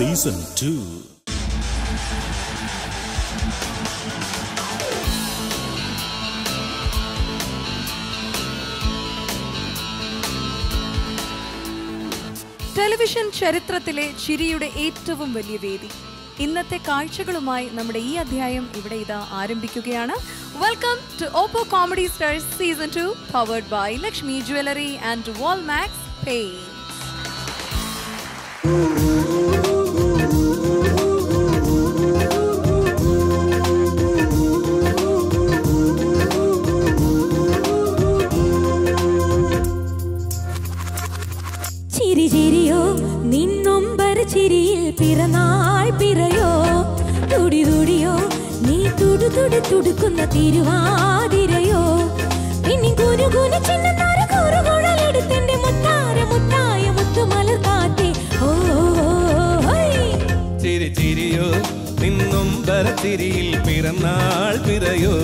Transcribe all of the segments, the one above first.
Season two. Television ചരിത്രത്തിലെ ചിരിയുടെ ഏറ്റവും വലിയ വേദി. ഇന്നത്തെ കാഴ്ചകളുമായി നമ്മുടെ ഈ അധ്യായം ഇവിടെ ഇതാ ആരംഭിക്കുകയാണ്. Welcome to Oppo comedy stars season two powered by Lakshmi jewellery and Walmax pain ചിരിയിൽ പിറന്നാൾ പിറയോ? തുടി തുടിയോ? നീ തുടു തുടി തുടുക്കുന്ന തിരുവാതിരയോ? ഇനി കുരു കുരു ചിന്ന കൂറുകുഴലെടുത്തെന്റെ മുത്താര മുത്തായ കാത്തേ. ചിരി ചിരിയോ? നിന്നും ബരത്തിരിയിൽ പിറന്നാൾ പിറയോ?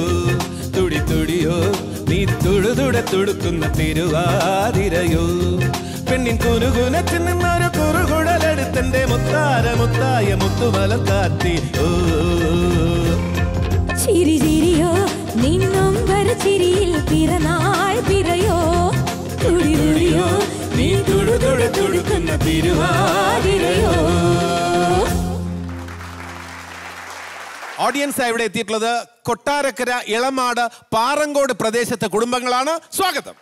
തുടി തുടിയോ? നീ തുടുതുട തുടുക്കുന്ന തിരുവാതിരയോ? പെണ്ണിൻ കുരുകുലത്തിൽ നിന്നൊരു കുറുകുഴലെടുത്തെന്റെ മുത്താര മുത്തായ മുത്തുമല കാത്തി ഓ. ചിരി ചിരിയോ നിന്നൊമ്പര ചിരിയിൽ പിറന്നാൾ പിറയോ? തുടി തുടിയോ നീ തുടുതുട തുടുക്കുന്ന തിരുവാതിരയോ? ഓഡിയൻസ് ഇവിടെ എത്തിയിട്ടുള്ളത് കൊട്ടാരക്കര ഇളമാട് പാറങ്കോട് പ്രദേശത്തെ കുടുംബങ്ങളാണ്. സ്വാഗതം.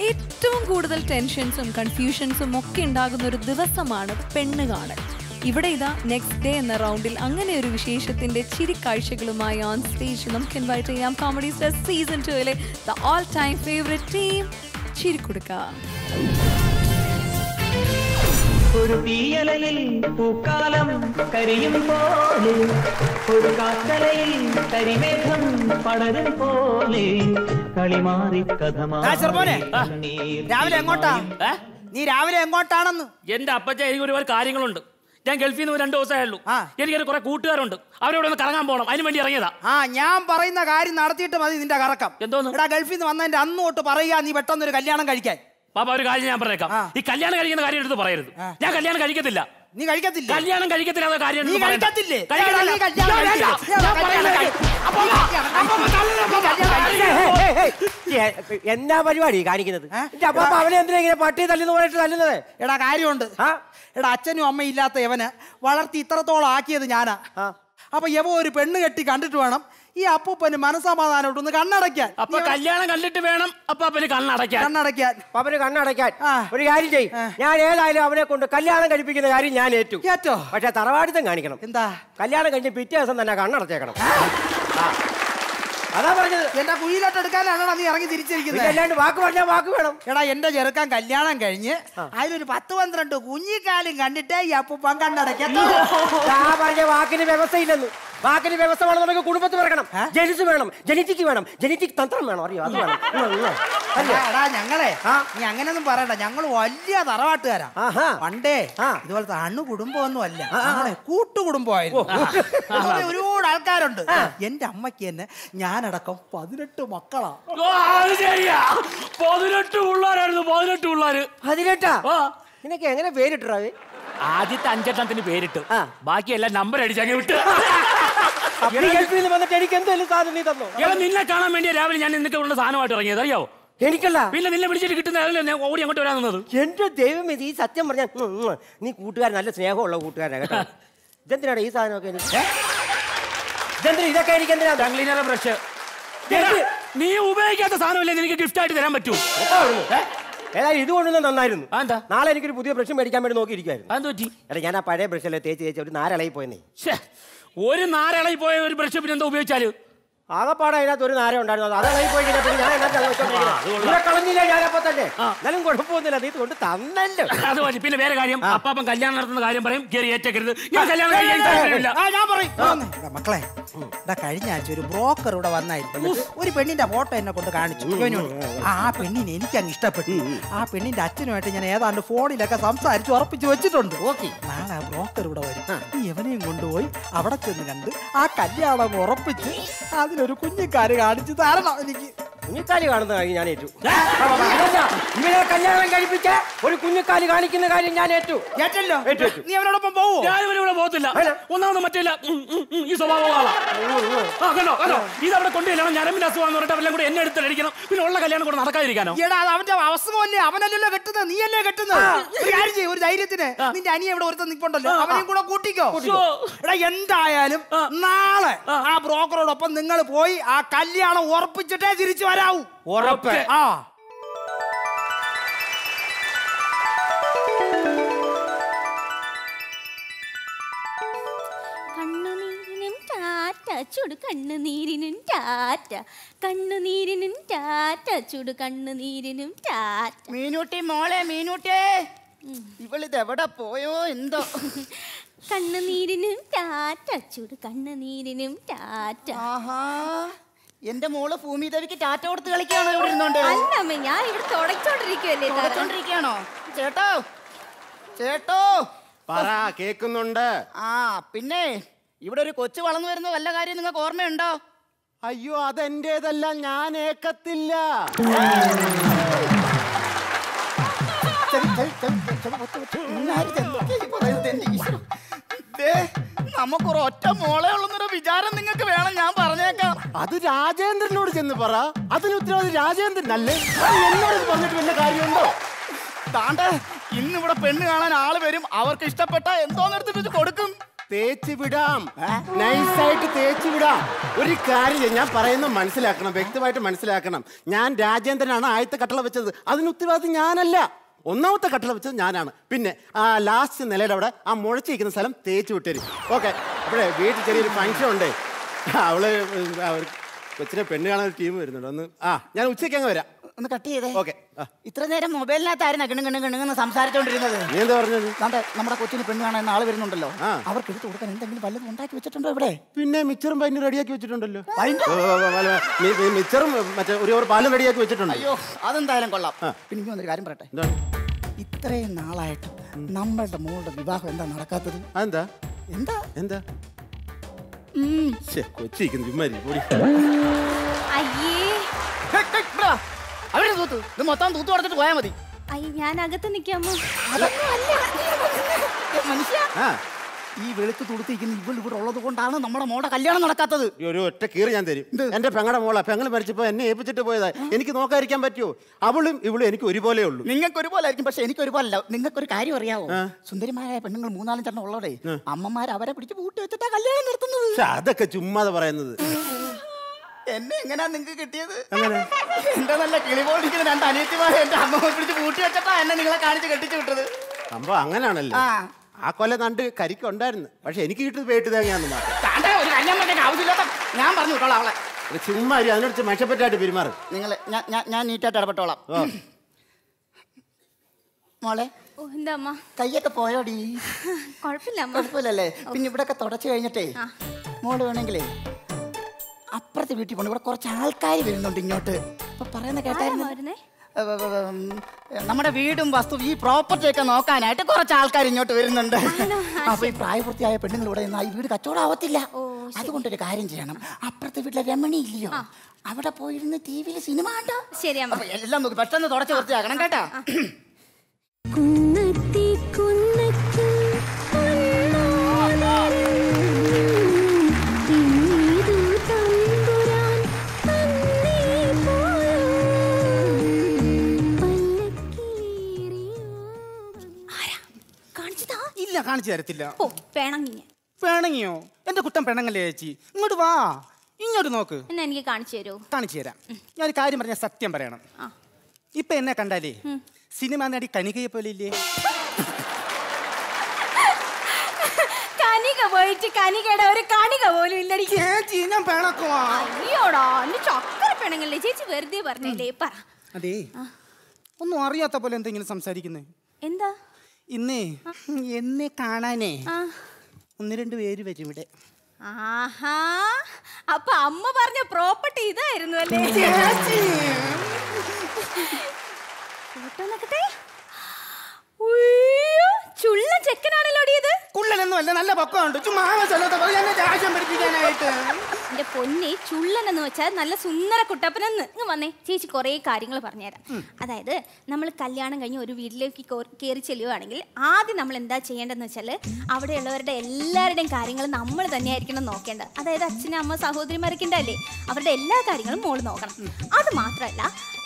ഏറ്റവും കൂടുതൽ ടെൻഷൻസും കൺഫ്യൂഷൻസും ഒക്കെ ഉണ്ടാകുന്ന ഒരു ദിവസമാണ് പെണ്ണ് കാണൽ. ഇവിടെ ഇതാ നെക്സ്റ്റ് ഡേ എന്ന റൗണ്ടിൽ അങ്ങനെ ഒരു വിശേഷത്തിന്റെ ചിരി കാഴ്ചകളുമായി ഓൺ സ്റ്റേജ് നമുക്ക് ഇൻവൈറ്റ് ചെയ്യാം. Comedy season ടുവിലെ the all time favourite team ചിരിക്കൊടുക്ക. ഒരു തീയലയിൽ പൂക്കാലം കരിയും പോലെ ഒരു കാക്കലയിൽ കരിമേഘം പടരും പോലെ. കളിമാറി രാവിലെ എങ്ങോട്ടാ? നീ രാവിലെ എങ്ങോട്ടാണെന്ന്? എന്റെ അപ്പച്ച എനിക്ക് ഒരുപാട് കാര്യങ്ങളുണ്ട്. ഞാൻ ഗൾഫിൽ നിന്ന് രണ്ടു ദിവസമേ ഉള്ളൂ. എനിക്കൊരു എനിക്ക് കുറെ കൂട്ടുകാരുണ്ട്. അവരോട് ഒന്ന് കറങ്ങാൻ പോകണം അതിന് വേണ്ടി ഇറങ്ങിയതാ. ആ ഞാൻ പറയുന്ന കാര്യം നടത്തിയിട്ട് മതി നിന്റെ കറക്കം. എന്തോന്ന്? എടാ ഗൾഫിൽ നിന്ന് വന്നതിന്റെ അന്ന് തൊട്ട് പറയുക നീ പെട്ടെന്ന് ഒരു കല്യാണം കഴിക്കാൻ. പാപ്പ ഒരു കാര്യം ഞാൻ പറഞ്ഞേക്കാം. ഈ കല്യാണം കഴിക്കുന്ന കാര്യം എടുത്ത് പറയരുത്. ഞാൻ കല്യാണം കഴിക്കത്തില്ല. നീ കഴിക്കത്തില്ല? കല്യാണം കഴിക്കത്തില്ല? എന്ന കാര്യം നീ കഴിക്കത്തില്ലേ? എന്നാ പരിപാടി കാണിക്കുന്നത്? അപ്പാപ്പ അവനെ എന്തിനാ ഇങ്ങനെ പട്ടി തല്ലുന്ന പറഞ്ഞിട്ട് തല്ലുന്നത്? എടാ കാര്യമുണ്ട്. എടാ അച്ഛനും അമ്മയും ഇല്ലാത്ത യവന് വളർത്തി ഇത്രത്തോളം ആക്കിയത് ഞാനാ. അപ്പൊ യവ ഒരു പെണ്ണ് കെട്ടി കണ്ടിട്ട് വേണം ഈ അപ്പൂപ്പന് മനസമാധാനമായിട്ട് ഒന്ന് കണ്ണടയ്ക്കാൻ. അപ്പൊ കല്യാണം കണ്ടിട്ട് വേണം അപ്പൊ അവന് കണ്ണടയ്ക്കാൻ. കണ്ണടയ്ക്കാൻ. അവന് കണ്ണടയ്ക്കാൻ. ആ. ഒരു കാര്യം ചെയ്യും. ഞാൻ ഏതായാലും അവനെ കൊണ്ട് കല്യാണം കഴിപ്പിക്കുന്ന കാര്യം ഞാൻ ഏറ്റു. ഏറ്റോ? പക്ഷെ തറവാടിത്തം കാണിക്കണം. എന്താ? കല്യാണം കഴിഞ്ഞ് പിറ്റേ ദിവസം തന്നെ കണ്ണടച്ചേക്കണം. ആ. അതാ പറഞ്ഞത്. എന്റെ കുയിലോട്ട് എടുക്കാനാണോ നീ ഇറങ്ങി പിന്നെ തിരിച്ചിരിക്കുന്നത് അല്ലാണ്ട് വാക്ക് പറഞ്ഞാൽ വാക്ക് വേണം. എടാ എന്റെ ചെറുക്കാൻ കല്യാണം കഴിഞ്ഞ് അതിലൊരു പത്ത് പന്ത്രണ്ട് കുഞ്ഞിക്കാലും കണ്ടിട്ടേ ഈ അപ്പൂപ്പൻ കണ്ണടയ്ക്കത്തുള്ളൂ ആ പറഞ്ഞ വാക്കിന് വ്യവസ്ഥയില്ലെന്ന്. വാക്കിന് വ്യവസ്ഥ വേണം നമുക്ക് കുടുംബത്തിൽ പറയണം ഏ? ജനിച്ച് വേണം. ജനറ്റിക്ക് വേണം. ജനറ്റിക് തന്ത്രം വേണം. അറിയോ? അത് വേണം? എടാ, ഞങ്ങളെ. നീ അങ്ങനെയൊന്നും പറയണ്ട. ഞങ്ങൾ വലിയ തറവാട്ടുകാരാ. പണ്ടേ. ഇതുപോലത്തെ അണു കുടുംബമൊന്നും അല്ല. ഞങ്ങളെ കൂട്ടുകുടുംബമായിരുന്നു. ഒരുപാട് ആൾക്കാരുണ്ട്. എന്റെ അമ്മയ്ക്ക് തന്നെ ഞാനടക്കം പതിനെട്ട് മക്കളാ. ഓ, ശരിയാ. പതിനെട്ട് പിള്ളേരായിരുന്നു പതിനെട്ട് പിള്ളേര്. പതിനെട്ടാ? ആ. നിനക്ക് എങ്ങനെ പേരിട്ടാവേ ആദ്യത്തെ അഞ്ചെണ്ണത്തിന് പേരിട്ട്. ബാക്കി ബാക്കിയെല്ലാം നമ്പർ അടിച്ചങ്ങ് വിട്ട്. വിട്ടു ഗൾഫിൽ നിന്ന് വന്നിട്ട് എനിക്ക് എന്തെങ്കിലും സാധനം നീ തന്നോ? നിന്നെ കാണാൻ വേണ്ടി രാവിലെ ഞാൻ നിനക്ക് ഉള്ള സാധനമായിട്ട് ഇറങ്ങിയത്. അറിയോ എനിക്കല്ല. പിന്നെ നിന്നെ പിടിച്ചിട്ട് കിട്ടുന്ന ഓടി അങ്ങോട്ട് വരാൻ നിന്നത്? എന്റെ ദൈവം ഇത് ഈ സത്യം പറഞ്ഞ നീ കൂട്ടുകാരൻ നല്ല സ്നേഹമുള്ള കൂട്ടുകാരനാ കേട്ടോ. ഇതെന്തിനാണ് ഈ സാധനമൊക്കെ എനിക്ക്? ഇതെന്തിനാ ഇതൊക്കെ എനിക്ക് എന്തിനാ? Cleaner brush? നീ ഉപയോഗിക്കാത്ത സാധനമല്ലേ നിനക്ക് ഗിഫ്റ്റ് ആയിട്ട് തരാൻ പറ്റൂ? ഏതായാലും ഇത് കൊണ്ടുവന്ന് നന്നായിരുന്നു? നാളെ എനിക്കൊരു പുതിയ ബ്രഷ് മേടിക്കാൻ വേണ്ടി പറ്റി? എടാ ഞാൻ ആ പഴയ ബ്രഷല്ലേ തേച്ച് തേച്ച് ഒരു നാരളയി പോയെന്നേ. ഒരു നാരളയി പോയ ഒരു ബ്രഷ് പിന്നെ എന്താ ഉപയോഗിച്ചാൽ? ആകപ്പാടെ അതിനകത്ത് ഒരു നേരം ഉണ്ടായിരുന്നു അത് അതളയി പോയി ഞാൻ എന്നാ ഇവിടെ കളഞ്ഞില്ല ഞാനപ്പോ തന്നെ? എന്നാലും കുഴപ്പമൊന്നുമില്ല. നീ കൊണ്ട് തന്നല്ലോ. അത് മതി. പിന്നെ വേറെ കാര്യം അപ്പം കല്യാണം നടത്തുന്ന കാര്യം പറയും. കയറി ഏറ്റക്കരുത്. ഞാൻ കല്യാണം കഴിക്കാൻ ആ, ഞാൻ പറയും. എടാ, മക്കളെ കഴിഞ്ഞ ആഴ്ച ഒരു ബ്രോക്കർ ഇവിടെ വന്നായിരുന്നു. ഒരു പെണ്ണിന്റെ ഫോട്ടോ എന്നെ കൊണ്ട് കാണിച്ചു. ആ പെണ്ണിനെ എനിക്ക് അങ്ങ് ഇഷ്ടപ്പെട്ടു ആ പെണ്ണിന്റെ അച്ഛനുമായിട്ട് ഞാൻ ഏതാണ്ട് ഫോണിലൊക്കെ സംസാരിച്ച് ഉറപ്പിച്ച് വെച്ചിട്ടുണ്ട്. ഓക്കെ. നാളെ ആ ബ്രോക്കർ ഇവിടെ വരും. നീ എവനെയും കൊണ്ടുപോയി അവിടെ ചെന്ന് കണ്ട് ആ കല്യാണം ഉറപ്പിച്ച് അതിന് ഇതിനൊരു കുഞ്ഞിക്കാര് കാണിച്ചു തരണം എനിക്ക്. കുഞ്ഞിക്കാലി കാണുന്ന കാര്യം ഞാൻ ഏറ്റു. ഇവനെ കല്യാണം കഴിപ്പിച്ച ഒരു കുഞ്ഞിക്കാലി കാണിക്കുന്ന കാര്യം ഞാൻ ഏറ്റു. ഏറ്റല്ലോ? ഏറ്റു, ഏറ്റു. നീ അവനോടൊപ്പം പോവോ? ഞാൻ ഇവരിവിടെ പോകത്തില്ല ഒന്നാമത് മറ്റില്ല ഈ സ്വഭാവമാണ് ആളാ. ആ കണ്ടോ കണ്ടോ? ഇത് അവിടെ കൊണ്ടുചെല്ലണം ഞരമ്പിന്റെ അസുഖം പറഞ്ഞിട്ട് അവരെല്ലാം കൂടെ എന്നെ എടുത്തടിക്കണം പിന്നെ ഉള്ള കല്യാണം കൂടെ നടക്കാതിരിക്കാനോ? എടാ അത് അവന്റെ അവസരമല്ലേ അവനല്ലല്ലോ കെട്ടുന്നത്. നീയല്ലേ കെട്ടുന്നത്? ഒരു കാര്യം ചെയ്യ് ഒരു ധൈര്യത്തിന്. നിന്റെ അനിയ ഇവിടെ ഒരുത്തൻ നിൽപ്പുണ്ടല്ലോ അവനെയും കൂടെ കൂട്ടിക്കോ. എടാ എന്തായാലും നാളെ ആ ബ്രോക്കറോടൊപ്പം നിങ്ങൾ പോയി ആ കല്യാണം ഉറപ്പിച്ചിട്ടേ തിരിച്ചു വരാവൂ. ഉറപ്പ്. ആ. ചുടു കണ്ണുനീരിനും ടാറ്റ. കണ്ണുനീരിനും ടാറ്റ ചുടു കണ്ണുനീരിനും ടാറ്റ. മീനൂട്ടി മോളെ മീനൂട്ടേ ഇവളിത് എവിടെ പോയോ എന്തോ. കണ്ണുനീരിനും ടാറ്റ ചൂട് കണ്ണുനീരിനും ടാറ്റ. ആഹാ എന്റെ മോൾ ഭൂമി ദേവിക്ക് ടാറ്റ കൊടുത്ത് കളിക്കാണോ ഇവിടെ ഇരുന്നോണ്ട്? അല്ലമ്മ ഞാൻ ഇവിടെ തുടച്ചോണ്ടിരിക്കുവല്ലേ തുടച്ചോണ്ടിരിക്കാണോ ചേട്ടോ ചേട്ടോ. പറ കേക്കുന്നുണ്ട്. ആ പിന്നെ ഇവിടെ ഒരു കൊച്ചു വളർന്നു വരുന്ന വല്ല കാര്യം നിങ്ങൾക്ക് ഓർമ്മയുണ്ടോ? അയ്യോ അതെന്റേതല്ല ഞാൻ ഏക്കത്തില്ല. നമുക്കൊരു ഒറ്റ മോളെ ഉള്ളൊരു വിചാരം നിങ്ങൾക്ക് വേണം ഞാൻ പറഞ്ഞേക്കാം. അത് രാജേന്ദ്രനോട് ചെന്ന് പറ. അതിന് ഉത്തരവാദി രാജേന്ദ്രൻ അല്ലേ എന്നോട് പറഞ്ഞിട്ട് വല്ല കാര്യമുണ്ടോ? താണ്ട ഇന്നിവിടെ പെണ്ണ് കാണാൻ ആൾ വരും. അവർക്ക് ഇഷ്ടപ്പെട്ട എന്തോന്നെടുത്തിട്ട് വെച്ച് കൊടുക്കും. തേച്ച് വിടാം. നൈസായിട്ട് തേച്ച് വിടാം. ഒരു കാര്യം ഞാൻ പറയുന്നത് മനസ്സിലാക്കണം. വ്യക്തമായിട്ട് മനസ്സിലാക്കണം. ഞാൻ രാജേന്ദ്രനാണ് ആയത്തെ കട്ടള വെച്ചത്. അതിന് ഉത്തരവാദി ഞാനല്ല. ഒന്നാമത്തെ കട്ടിൽ വെച്ചത് ഞാനാണ്. പിന്നെ ആ ലാസ്റ്റ് നിലയുടെ അവിടെ ആ മുഴച്ചിരിക്കുന്ന സ്ഥലം തേച്ച് വിട്ടേരും. ഓക്കെ ഇവിടെ വീട്ടിൽ ചെറിയൊരു ഫങ്ഷൻ ഉണ്ട്. അവൾ കൊച്ചിനെ പെണ്ണ് കാണാൻ ടീം വരുന്നുണ്ട്. ഒന്ന് ആ ഞാൻ ഉച്ചയ്ക്ക് അങ്ങ് വരാം. ഒന്ന് കട്ട് ചെയ്തേ. ഓക്കെ ഇത്ര നേരം മൊബൈലിനകത്തായിരുന്നു കിണു കിണു കിണുങ്ങെന്ന് സംസാരിച്ചോണ്ടിരുന്നത്? എന്താ പറഞ്ഞത്? ദാണ്ടെ നമ്മുടെ കൊച്ചിന് പെണ്ണ് കാണാൻ ആൾ വരുന്നുണ്ടല്ലോ. അവർക്ക് എടുത്തു കൊടുക്കാൻ എന്തെങ്കിലും വല്ലതും ഉണ്ടാക്കി വെച്ചിട്ടുണ്ടോ ഇവിടെ? പിന്നെ മിച്ചറും പൈനും റെഡിയാക്കി വെച്ചിട്ടുണ്ടല്ലോ. മിച്ചറും മറ്റേ ഒരു പാലും റെഡിയാക്കി വെച്ചിട്ടുണ്ട്. അയ്യോ അതെന്തായാലും കൊള്ളാം. പിന്നെ എനിക്ക് വന്നൊരു കാര്യം പറയട്ടെ. എന്താണ്? ഇത്രയും നാളായിട്ട് നമ്മളുടെ മോളുടെ വിവാഹം എന്താ നടക്കാത്തത്? എന്താ? എന്താ? എന്താ. അവിടെ തൂത്ത്. ഇത് മൊത്തം തൂത്ത് കൊടുത്തിട്ട് പോയാ മതി. അയ്യ ഞാൻ അകത്ത് നിക്കാമോ മനുഷ്യ. ആ. ഈ വെളുത്ത് തുടുത്തിരിക്കുന്ന ഇവൾ ഇവിടെ ഉള്ളത് കൊണ്ടാണ് നമ്മുടെ മോടെ കല്യാണം നടക്കാത്തത്. ഒരു ഒറ്റ കീറി ഞാൻ തരും. എന്റെ പെങ്ങളുടെ മോളെ. പെങ്ങൾ മരിച്ചപ്പോ എന്നെ ഏൽപ്പിച്ചിട്ട് പോയതാ. എനിക്ക് നോക്കാതിരിക്കാൻ പറ്റുമോ? അവളും ഇവളും എനിക്ക് ഒരുപോലെ ഉള്ളൂ. നിങ്ങൾക്ക് ഒരുപോലെ ആയിരിക്കും പക്ഷെ എനിക്ക് ഒരുപോലെ അല്ല നിങ്ങൾക്ക് ഒരു കാര്യം അറിയാവോ? സുന്ദരിമാരായ പെണ്ണുങ്ങൾ മൂന്നാലും ചേർന്ന ഉള്ളവരെ അമ്മമാർ അവരെ പിടിച്ച് പൂട്ടി വെച്ചിട്ടാ കല്യാണം നടത്തുന്നത്. അതൊക്കെ ചുമ്മാതെ പറയുന്നത്. എന്നെ എങ്ങനെയാ നിങ്ങക്ക് കിട്ടിയത്? എന്റെ നല്ല കിളിപോലിരിക്കുന്ന രണ്ട് അനിയത്തിമാരെ എന്റെ അമ്മ പിടിച്ച് പൂട്ടി വെച്ചിട്ടാ എന്നെ നിങ്ങളെ കാണിച്ച് കെട്ടിച്ചു വിട്ടത്. സംഭവം അങ്ങനെയാണല്ലോ ആ. കൊല കൊല്ല നണ്ട് കരിക്കുണ്ടായിരുന്നു. പക്ഷെ എനിക്ക് കിട്ടിയത് പേട്ട് തേങ്ങയാന്ന് ഞാൻ പറഞ്ഞു വിട്ടോളാം അവളെ. ഒരു ചുമ്മാ ഇരി, അതിനോട് മെച്ചപ്പെട്ടായിട്ട് പെരുമാറും. നിങ്ങൾ ഞാൻ നീറ്റായിട്ട് ഇടപെട്ടോളാം. മോളെ എന്താ അമ്മ? കൈയൊക്കെ പോയോടി? കുഴപ്പമില്ലല്ലേ? പിന്നെ ഇവിടെയൊക്കെ തുടച്ചു കഴിഞ്ഞിട്ടേ മോൾ വേണമെങ്കിലേ അപ്പുറത്തെ വീട്ടിൽ പോകണം ഇവിടെ കുറച്ച് ആൾക്കാർ വരുന്നുണ്ട് ഇങ്ങോട്ട്. അപ്പൊ പറയുന്ന കേട്ടായിരുന്നു നമ്മുടെ വീടും വസ്തു ഈ പ്രോപ്പർട്ടി ഒക്കെ നോക്കാനായിട്ട് കുറച്ച് ആൾക്കാർ ഇങ്ങോട്ട് വരുന്നുണ്ട്. അപ്പൊ ഈ പ്രായപൂർത്തിയായ പെണ്ണുങ്ങൾ ഇവിടെ ഈ വീട് കച്ചവടം ആവത്തില്ല അതുകൊണ്ടൊരു കാര്യം ചെയ്യണം. അപ്പുറത്തെ വീട്ടിലെ രമണി ഇല്ലയോ? അവിടെ പോയിരുന്ന് ടി വിയിൽ സിനിമ ഉണ്ടോ ശരി അമ്മ. എല്ലാം നോക്കി പെട്ടെന്ന് തുടച്ചു വൃത്തിയാക്കണം കേട്ടാ. കാണിച്ചു തരത്തില്ല. ഓ വേണമെങ്കിയോ എന്റെ കുട്ടം പെണ്ണങ്ങല്ലേ ചേച്ചി? ഇങ്ങോട്ട് വാ. ഇങ്ങോട്ട് നോക്ക്. എന്നാ എനിക്ക് കാണിച്ചു തരുമോ കാണിച്ചു തരാം. ഞാൻ ഒരു കാര്യം പറഞ്ഞ സത്യം പറയണം. ഇപ്പൊ എന്നെ കണ്ടാലേ സിനിമ നടി കനികയെ പോലെ ഇല്ലേ? കനിക പോയിട്ട് കനികയുടെ ഒരു കണിക പോലും ഇല്ലടി. ചേച്ചി ഞാൻ പിണക്കുവാ. അയ്യോടാ എന്റെ ചക്കര പെണങ്ങല്ലേ? ചേച്ചി വെറുതെ പറഞ്ഞല്ലേ? പറ. അതെ. ഒന്നും അറിയാത്ത പോലെ എന്തെങ്കിലും സംസാരിക്കുന്നേ? എന്താ? ഇന്നേ എന്നെ കാണാനേ. ഒന്ന് രണ്ട് പേര് വരും ഇവിടെ. ആഹാ അപ്പൊ അമ്മ പറഞ്ഞ പ്രോപ്പർട്ടി ഇതായിരുന്നു അല്ലേ? ഫോട്ടോ നോക്കട്ടെ. ഉയ്യോ, ചുള്ള ചെക്കനാണല്ലോ ഓടിയത് കുള്ളനൊന്നും അല്ല നല്ല പൊക്കമുണ്ട്. ചുമ്മാ ആവശ്യമില്ലാത്ത പോലെ എന്നെ രാജ്യം പഠിപ്പിക്കാനായിട്ട് എന്റെ പൊന്നെ ചുള്ളൻ എന്ന് വെച്ചാൽ നല്ല സുന്ദര കുട്ടപ്പനെന്ന്. ഇങ്ങ് വന്നേ ചേച്ചി കുറേ കാര്യങ്ങൾ പറഞ്ഞുതരാം. അതായത് നമ്മൾ കല്യാണം കഴിഞ്ഞ് ഒരു വീട്ടിലേക്ക് കയറി ചെല്ലുവാണെങ്കിൽ ആദ്യം നമ്മൾ എന്താ ചെയ്യേണ്ടതെന്ന് വെച്ചാൽ അവിടെയുള്ളവരുടെ എല്ലാവരുടെയും കാര്യങ്ങൾ നമ്മൾ തന്നെയായിരിക്കണം നോക്കേണ്ടത്. അതായത് അച്ഛനും അമ്മ സഹോദരിമാരൊക്കെ ഉണ്ടല്ലേ അവരുടെ എല്ലാ കാര്യങ്ങളും മോൾ നോക്കണം. അത് മാത്രമല്ല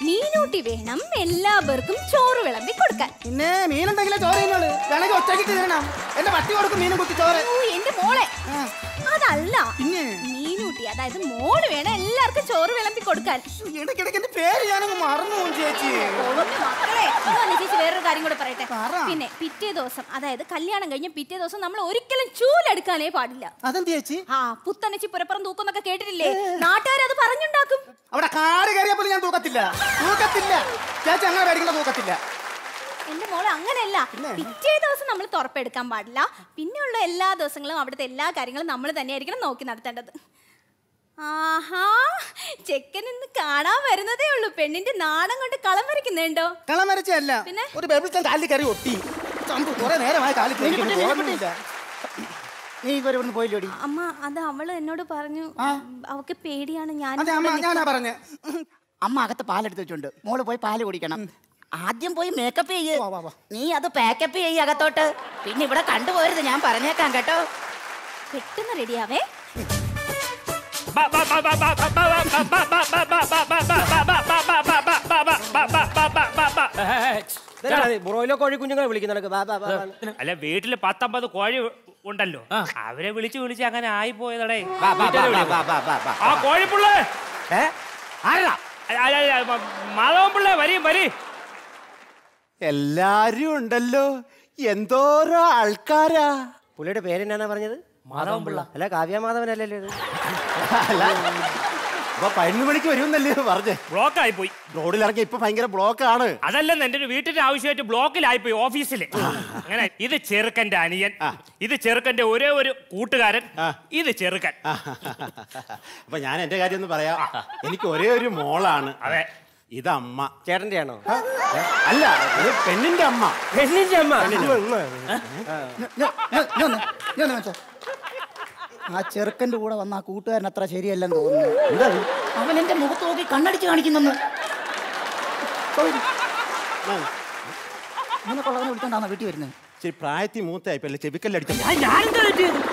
മീനൂട്ടി വേണം എല്ലാവർക്കും ചോറ് വിളമ്പി കൊടുക്കാൻ. പിന്നെ മീനുണ്ടെങ്കിലേ ചോറ് വേണമെങ്കിൽ ഒറ്റയ്ക്ക് തിന്നണം എന്റെ പട്ടി കൊടുക്കും മീനും കുത്തി ചോറ്. ഓ, എന്റെ മോളെ. അതല്ല. പിന്നെ? മീനൂട്ടി അതായത് മോൾ വേണം എല്ലാവർക്കും ചോറ് വിളമ്പി കൊടുക്കാൻ. ഇടയ്ക്കിടയ്ക്ക് എന്റെ പേര് ഞാനങ്ങ് മറന്നു പോകും ചേച്ചി. മക്കളെ, വന്ന് ചേച്ചി വേറൊരു കാര്യം കൂടെ പറയട്ടെ? പറ. പിന്നെ പിറ്റേ ദിവസം അതായത് കല്യാണം കഴിഞ്ഞ പിറ്റേ ദിവസം നമ്മൾ ഒരിക്കലും ചൂലെടുക്കാനേ പാടില്ല. അതെന്ത് ചേച്ചി? ആ പുത്തനച്ചി പുരപ്പുറം തൂക്കുന്നൊക്കെ കേട്ടിട്ടില്ലേ? നാട്ടുകാരത് പറഞ്ഞുണ്ടാക്കും. അവിടെ കാട് കയറിയപ്പോൾ ഞാൻ തൂക്കത്തില്ല. തൂക്കത്തില്ല. ചേച്ചി അങ്ങനെ പേടിക്കുന്ന തൂക്കത്തില്ല. എന്റെ മോളെ അങ്ങനെയല്ല. പിറ്റേ ദിവസം നമ്മൾ തുറപ്പെടുക്കാൻ പാടില്ല. പിന്നെയുള്ള എല്ലാ ദിവസങ്ങളും അവിടുത്തെ എല്ലാ കാര്യങ്ങളും നമ്മൾ തന്നെയായിരിക്കണം നോക്കി നടത്തേണ്ടത്. ആഹാ ചെക്കൻ ഇന്ന് കാണാൻ വരുന്നതേ ഉള്ളൂ. പെണ്ണിന്റെ നാണം കൊണ്ട് കളം വരയ്ക്കുന്നുണ്ടോ? കളം വരച്ചല്ല പിന്നെ? ഒരു ബേബിൾസ്റ്റൻ കാലിൽ കയറി ഒട്ടി. കുറെ നേരമായി കാലിൽ. നീ ഇവരെ ഒന്ന് പോയില്ലോടി? അമ്മ അത് അവൾ എന്നോട് പറഞ്ഞു. അവക്ക് പേടിയാണ്. ഞാൻ അതെ അമ്മ ഞാനാ പറഞ്ഞേ. അമ്മ അകത്ത് പാലെടുത്ത് വെച്ചിട്ടുണ്ട് മോൾ പോയി പാൽ കുടിക്കണം. ആദ്യം പോയി മേക്കപ്പ് ചെയ്യ് നീ അത് പാക്കപ്പ് ചെയ്യ അകത്തോട്ട് പിന്നെ ഇവിടെ കണ്ടുപോരുത് ഞാൻ പറഞ്ഞേക്കാം കേട്ടോ പെട്ടെന്ന് റെഡിയാവേ ബ്രോയിലോ കോഴി കുഞ്ഞുങ്ങളെ വിളിക്കുന്നുണ്ട് ബാ ബാ ബാ ബാ. അല്ല വീട്ടിൽ പത്തൊമ്പത് കോഴി ഉണ്ടല്ലോ അവരെ വിളിച്ച് വിളിച്ച് അങ്ങനെ ആയി പോയതടേ ബാ, ബാ, ബാ, ബാ, ബാ, ബാ, ബാ, ബാ. ആ കോഴിപ്പിള്ളേ? മാധവൻ പിള്ളേ വരി വരി എല്ലാരും ഉണ്ടല്ലോ. എന്തോരോ ആൾക്കാരാ. പുള്ളിയുടെ പേരെന്നാ പറഞ്ഞത്? മാധവൻ പിള്ള അല്ല കാവ്യ ഇത്. അല്ല അപ്പൊ പതിനൊന്ന് മണിക്ക് വരുമെന്നല്ലേ പറഞ്ഞേ. ബ്ലോക്ക് ആയി പോയി റോഡിൽ ഇറങ്ങി ഇപ്പൊ ഭയങ്കര ബ്ലോക്ക് ആണ് അതല്ലെന്ന് എന്റെ ഒരു വീട്ടിന്റെ ആവശ്യമായിട്ട് ബ്ലോക്കിലായി പോയി ഓഫീസിൽ അങ്ങനെ ഇത് ചെറുക്കന്റെ അനിയൻ ഇത് ചെറുക്കന്റെ ഒരേ ഒരു കൂട്ടുകാരൻ ഇത് ചെറുക്കൻ. അപ്പൊ ഞാൻ എന്റെ കാര്യം ഒന്ന് പറയാം. എനിക്ക് ഒരേ ഒരു മോളാണ്. അതെ. ഇത് അമ്മ ചേട്ടന്റെ ആണോ അല്ല ഇത് പെണ്ണിന്റെ അമ്മ. പെണ്ണിന്റെ അമ്മ? ആ. ചെറുക്കന്റെ കൂടെ വന്ന ആ കൂട്ടുകാരൻ അത്ര ശരിയല്ലെന്ന് തോന്നുന്നു. എന്താ അവൻ എന്റെ മുഖത്ത് നോക്കി കണ്ണടിച്ച് കാണിക്കുന്നെന്ന്. വിളിച്ചോണ്ടാണോ വീട്ടിൽ വരുന്നത് ശരി പ്രായത്തിൽ മൂത്തായിപ്പോ അല്ലേ ചെവിക്കല്ലടിച്ച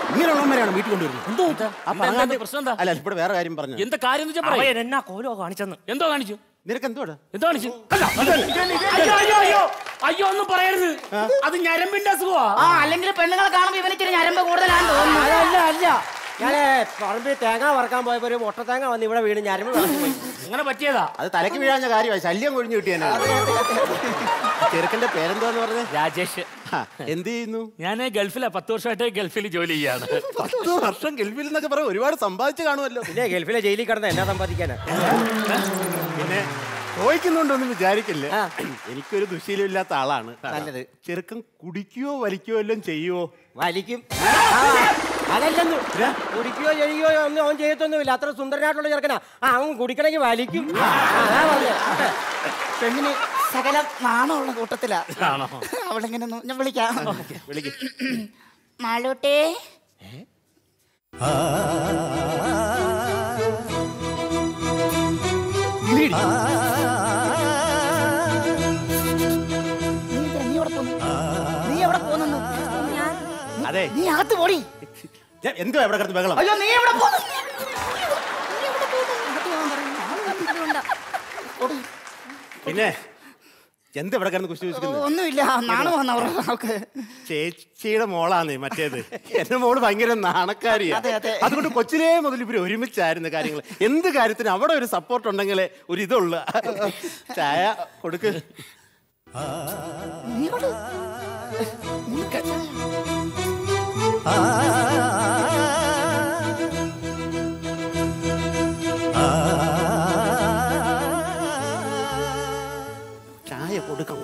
ഇങ്ങനെയുള്ളവന്മാരാണ് വീട്ടിൽ കൊണ്ടുവരുന്നത്. എന്താ അല്ല ഇവിടെ വേറെ കാര്യം പറഞ്ഞു. എന്താ കാര്യം എന്തോ കാണിച്ചു എന്തോ കാണിച്ചു? അല്ല, അയ്യോ അയ്യോ അയ്യോ. അയ്യോ ഒന്നും പറയരുത്. അത് ഞരമ്പിന്റെ അസുഖമാ. ആ അല്ലെങ്കിൽ പെണ്ണുങ്ങളെ കാണുമ്പോ ഇവനെ ഇച്ചിരി ഞരമ്പ് കൂടുതലാണെന്ന് തോന്നുന്നു. അതല്ല അല്ല. ഞാനേ പറമ്പിൽ തേങ്ങ വറക്കാൻ പോയപ്പോ ഒരു മുട്ട തേങ്ങ വന്ന് ഇവിടെ വീണ് ഞരമ്പ് പോയി. അങ്ങനെ പറ്റിയതാ. അത് തലക്ക് വീഴാഞ്ഞ കാര്യമായി ശല്യം കൊഴിഞ്ഞു കിട്ടിയെന്നെ ചെറുക്കന്റെ പേരെന്താന്ന് പറഞ്ഞത് രാജേഷ്. എന്ത് ചെയ്യുന്നു? ഞാൻ ഗൾഫിലാ പത്ത് വർഷമായിട്ട് ഗൾഫിൽ ജോലി ചെയ്യാണ് പത്ത് വർഷം ഗൾഫിൽ എന്നൊക്കെ പറയാം ഒരുപാട് സമ്പാദിച്ചു കാണുമല്ലോ. പിന്നെ ഗൾഫിലെ ജയിലിൽ കിടന്ന എന്നാ സമ്പാദിക്കാനാ? പിന്നെ ചോദിക്കുന്നുണ്ടോന്നും വിചാരിക്കില്ലേ. എനിക്കൊരു ദുശീലമില്ലാത്ത ആളാണ്. നല്ലത്. ചെറുക്കൻ കുടിക്കുകയോ വലിക്കുകയോ എല്ലാം ചെയ്യുവോ? വലിക്കും. ആ, അതല്ലെന്ന് കുടിക്കുകയോ ചെയ്യുകയോ ഒന്നും അവൻ ചെയ്യത്തൊന്നുമില്ല. അത്ര സുന്ദരനായിട്ടുള്ള ചെറുക്കനാ. ആ അവൻ കുടിക്കണമെങ്കിൽ വലിക്കും. അതാ പറഞ്ഞത് പെണ്ണിന് സകല നാണമുള്ള കൂട്ടത്തിലാ. അവളിങ്ങനെ ഞാൻ വിളിക്കാം. വിളിക്ക്. മാളൂട്ടേ. നീ എവിടെ പോന്നു? നീ എവിടെ പോന്നു? അതെ. നീ അകത്ത് പോടി. ഞാൻ എവിടെ കിടന്ന് ബഹളം? അയ്യോ നീ എവിടെ പോന്നു എന്ത് ഇവിടെ കിടന്ന് കുശി ഒന്നുമില്ല. നാണം വന്ന അവർക്ക്? ചേച്ചിയുടെ മോളാന്ന് മറ്റേത്. എന്റെ മോൾ ഭയങ്കര നാണക്കാരിയാ. അതെ, അതെ. അതുകൊണ്ട് കൊച്ചിലേ മുതൽ ഇവർ ഒരുമിച്ചായിരുന്നു കാര്യങ്ങൾ എന്ത് കാര്യത്തിന് അവിടെ ഒരു സപ്പോർട്ട് ഉണ്ടെങ്കിലേ ഒരു ഇതുള്ളു. ചായ കൊടുക്ക്. നീ ചായ കൊടുക്കും.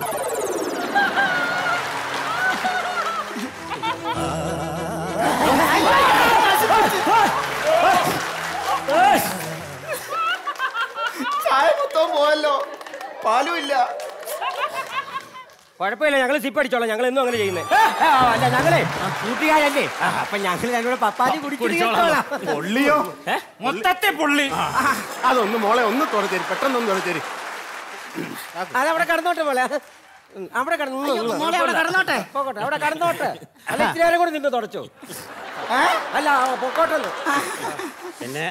ചായ മൊത്തം പോയല്ലോ. പാലും ഇല്ല. കുഴപ്പമില്ല ഞങ്ങൾ സിപ്പ് അടിച്ചോളാം. ഞങ്ങൾ എന്നും അങ്ങനെ ചെയ്യുന്നത് അല്ല ഞങ്ങളെ കൂട്ടുകാരല്ലേ? അപ്പൊ ഞങ്ങൾ ഞങ്ങളുടെ പപ്പാതി കുടിച്ചോളാം. പൊള്ളിയോ? മൊത്തത്തെ പുള്ളി. അതൊന്ന് മോളെ ഒന്ന് തുറച്ചേരി പെട്ടെന്നൊന്ന് തുറച്ചേരി. അതവിടെ കടന്നോട്ടെ മോളെ. അവിടെ കടന്നു മോളെ അവിടെ കടന്നോട്ടെ. പോകട്ടെ അവിടെ കടന്നോട്ടെ. അല്ല ഇത്തിരി നേരം കൂടി നിന്ന് തുടച്ചോ. അല്ല പൊക്കോട്ടല്ലോ. പൊക്കോട്ടെ പിന്നെ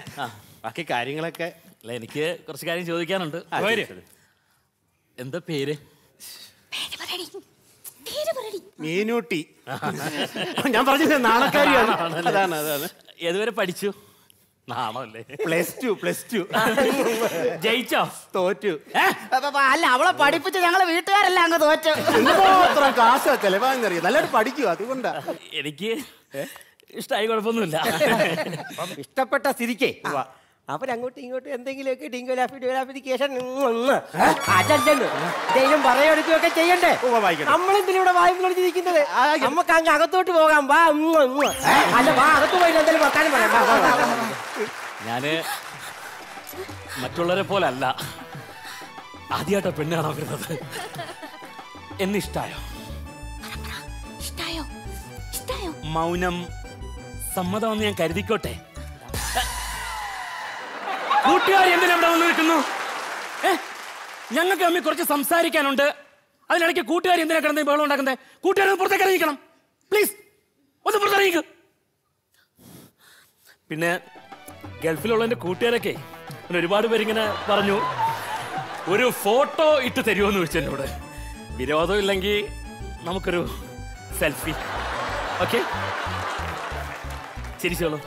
ബാക്കി കാര്യങ്ങളൊക്കെ. അല്ല എനിക്ക് കുറച്ച് കാര്യം ചോദിക്കാനുണ്ട്. എന്താ പേര്? മീനൂട്ടി. ഞാൻ പറഞ്ഞത് നാണക്കാരിയാണ്. അതാണ് അതാണ്. ഏതുവരെ പഠിച്ചു? നാണല്ലേ? Plus two plus two. ജയിച്ചോ? തോറ്റു. അപ്പൊ അല്ല അവളെ പഠിപ്പിച്ച് ഞങ്ങളെ വീട്ടുകാരല്ല അങ്ങ് തോറ്റു. കാശ് കാശാ ചെലവാന്നറിയാം നല്ലതായിട്ട് പഠിക്കും അതുകൊണ്ടാ. എനിക്ക് ഇഷ്ടമായി കുഴപ്പമൊന്നുമില്ല. ഇഷ്ടപ്പെട്ട സ്ഥിതിക്കേ. അവരങ്ങോട്ടും ഇങ്ങോട്ടും എന്തെങ്കിലുമൊക്കെ ഡിങ്കോലാഫി ഡിങ്കോലാഫിക്കേഷൻ അതല്ലെന്ന് എന്തെങ്കിലും പറയെടുക്കുകയൊക്കെ ചെയ്യണ്ടേ? വായ്പ കളിച്ചിരിക്കുന്നത് നമുക്ക് അങ്ങ് അകത്തോട്ട് പോകാം. വാ. അല്ല വാ അകത്ത് പോയി എന്തെങ്കിലും വർത്താനം പറയാം. ഞാൻ മറ്റുള്ളവരെ പോലെ അല്ല ആദ്യമായിട്ടാ പെണ്ണാണ് വരുന്നത് എന്നിഷ്ടായോ? ഇഷ്ടായോ? ഇഷ്ടായോ? മൗനം സമ്മതമെന്ന് ഞാൻ കരുതിക്കോട്ടെ? കൂട്ടുകാർ എന്തിനാ ഇവിടെ നിൽക്കുന്നു? ഏ? ഞങ്ങൾക്ക് അമ്മി കുറച്ച് സംസാരിക്കാനുണ്ട്. അതിനിടയ്ക്ക് കൂട്ടുകാർ എന്തിനാ കിടന്ന് ബഹളം ഉണ്ടാക്കുന്നത് കൂട്ടുകാർ ഒന്ന് പുറത്തേക്ക് ഇറങ്ങിക്കണം. പ്ലീസ് ഒന്ന് പുറത്തിറങ്ങിക്ക് പിന്നെ ഗൾഫിലുള്ള എന്റെ കൂട്ടുകാരൊക്കെ ഒരുപാട് പേരിങ്ങനെ പറഞ്ഞു ഒരു ഫോട്ടോ ഇട്ട് തരുമോന്ന് ചോദിച്ചു എന്നോട്. വിരോധം ഇല്ലെങ്കിൽ നമുക്കൊരു സെൽഫി. ഓക്കെ ചിരിച്ചോളൂ.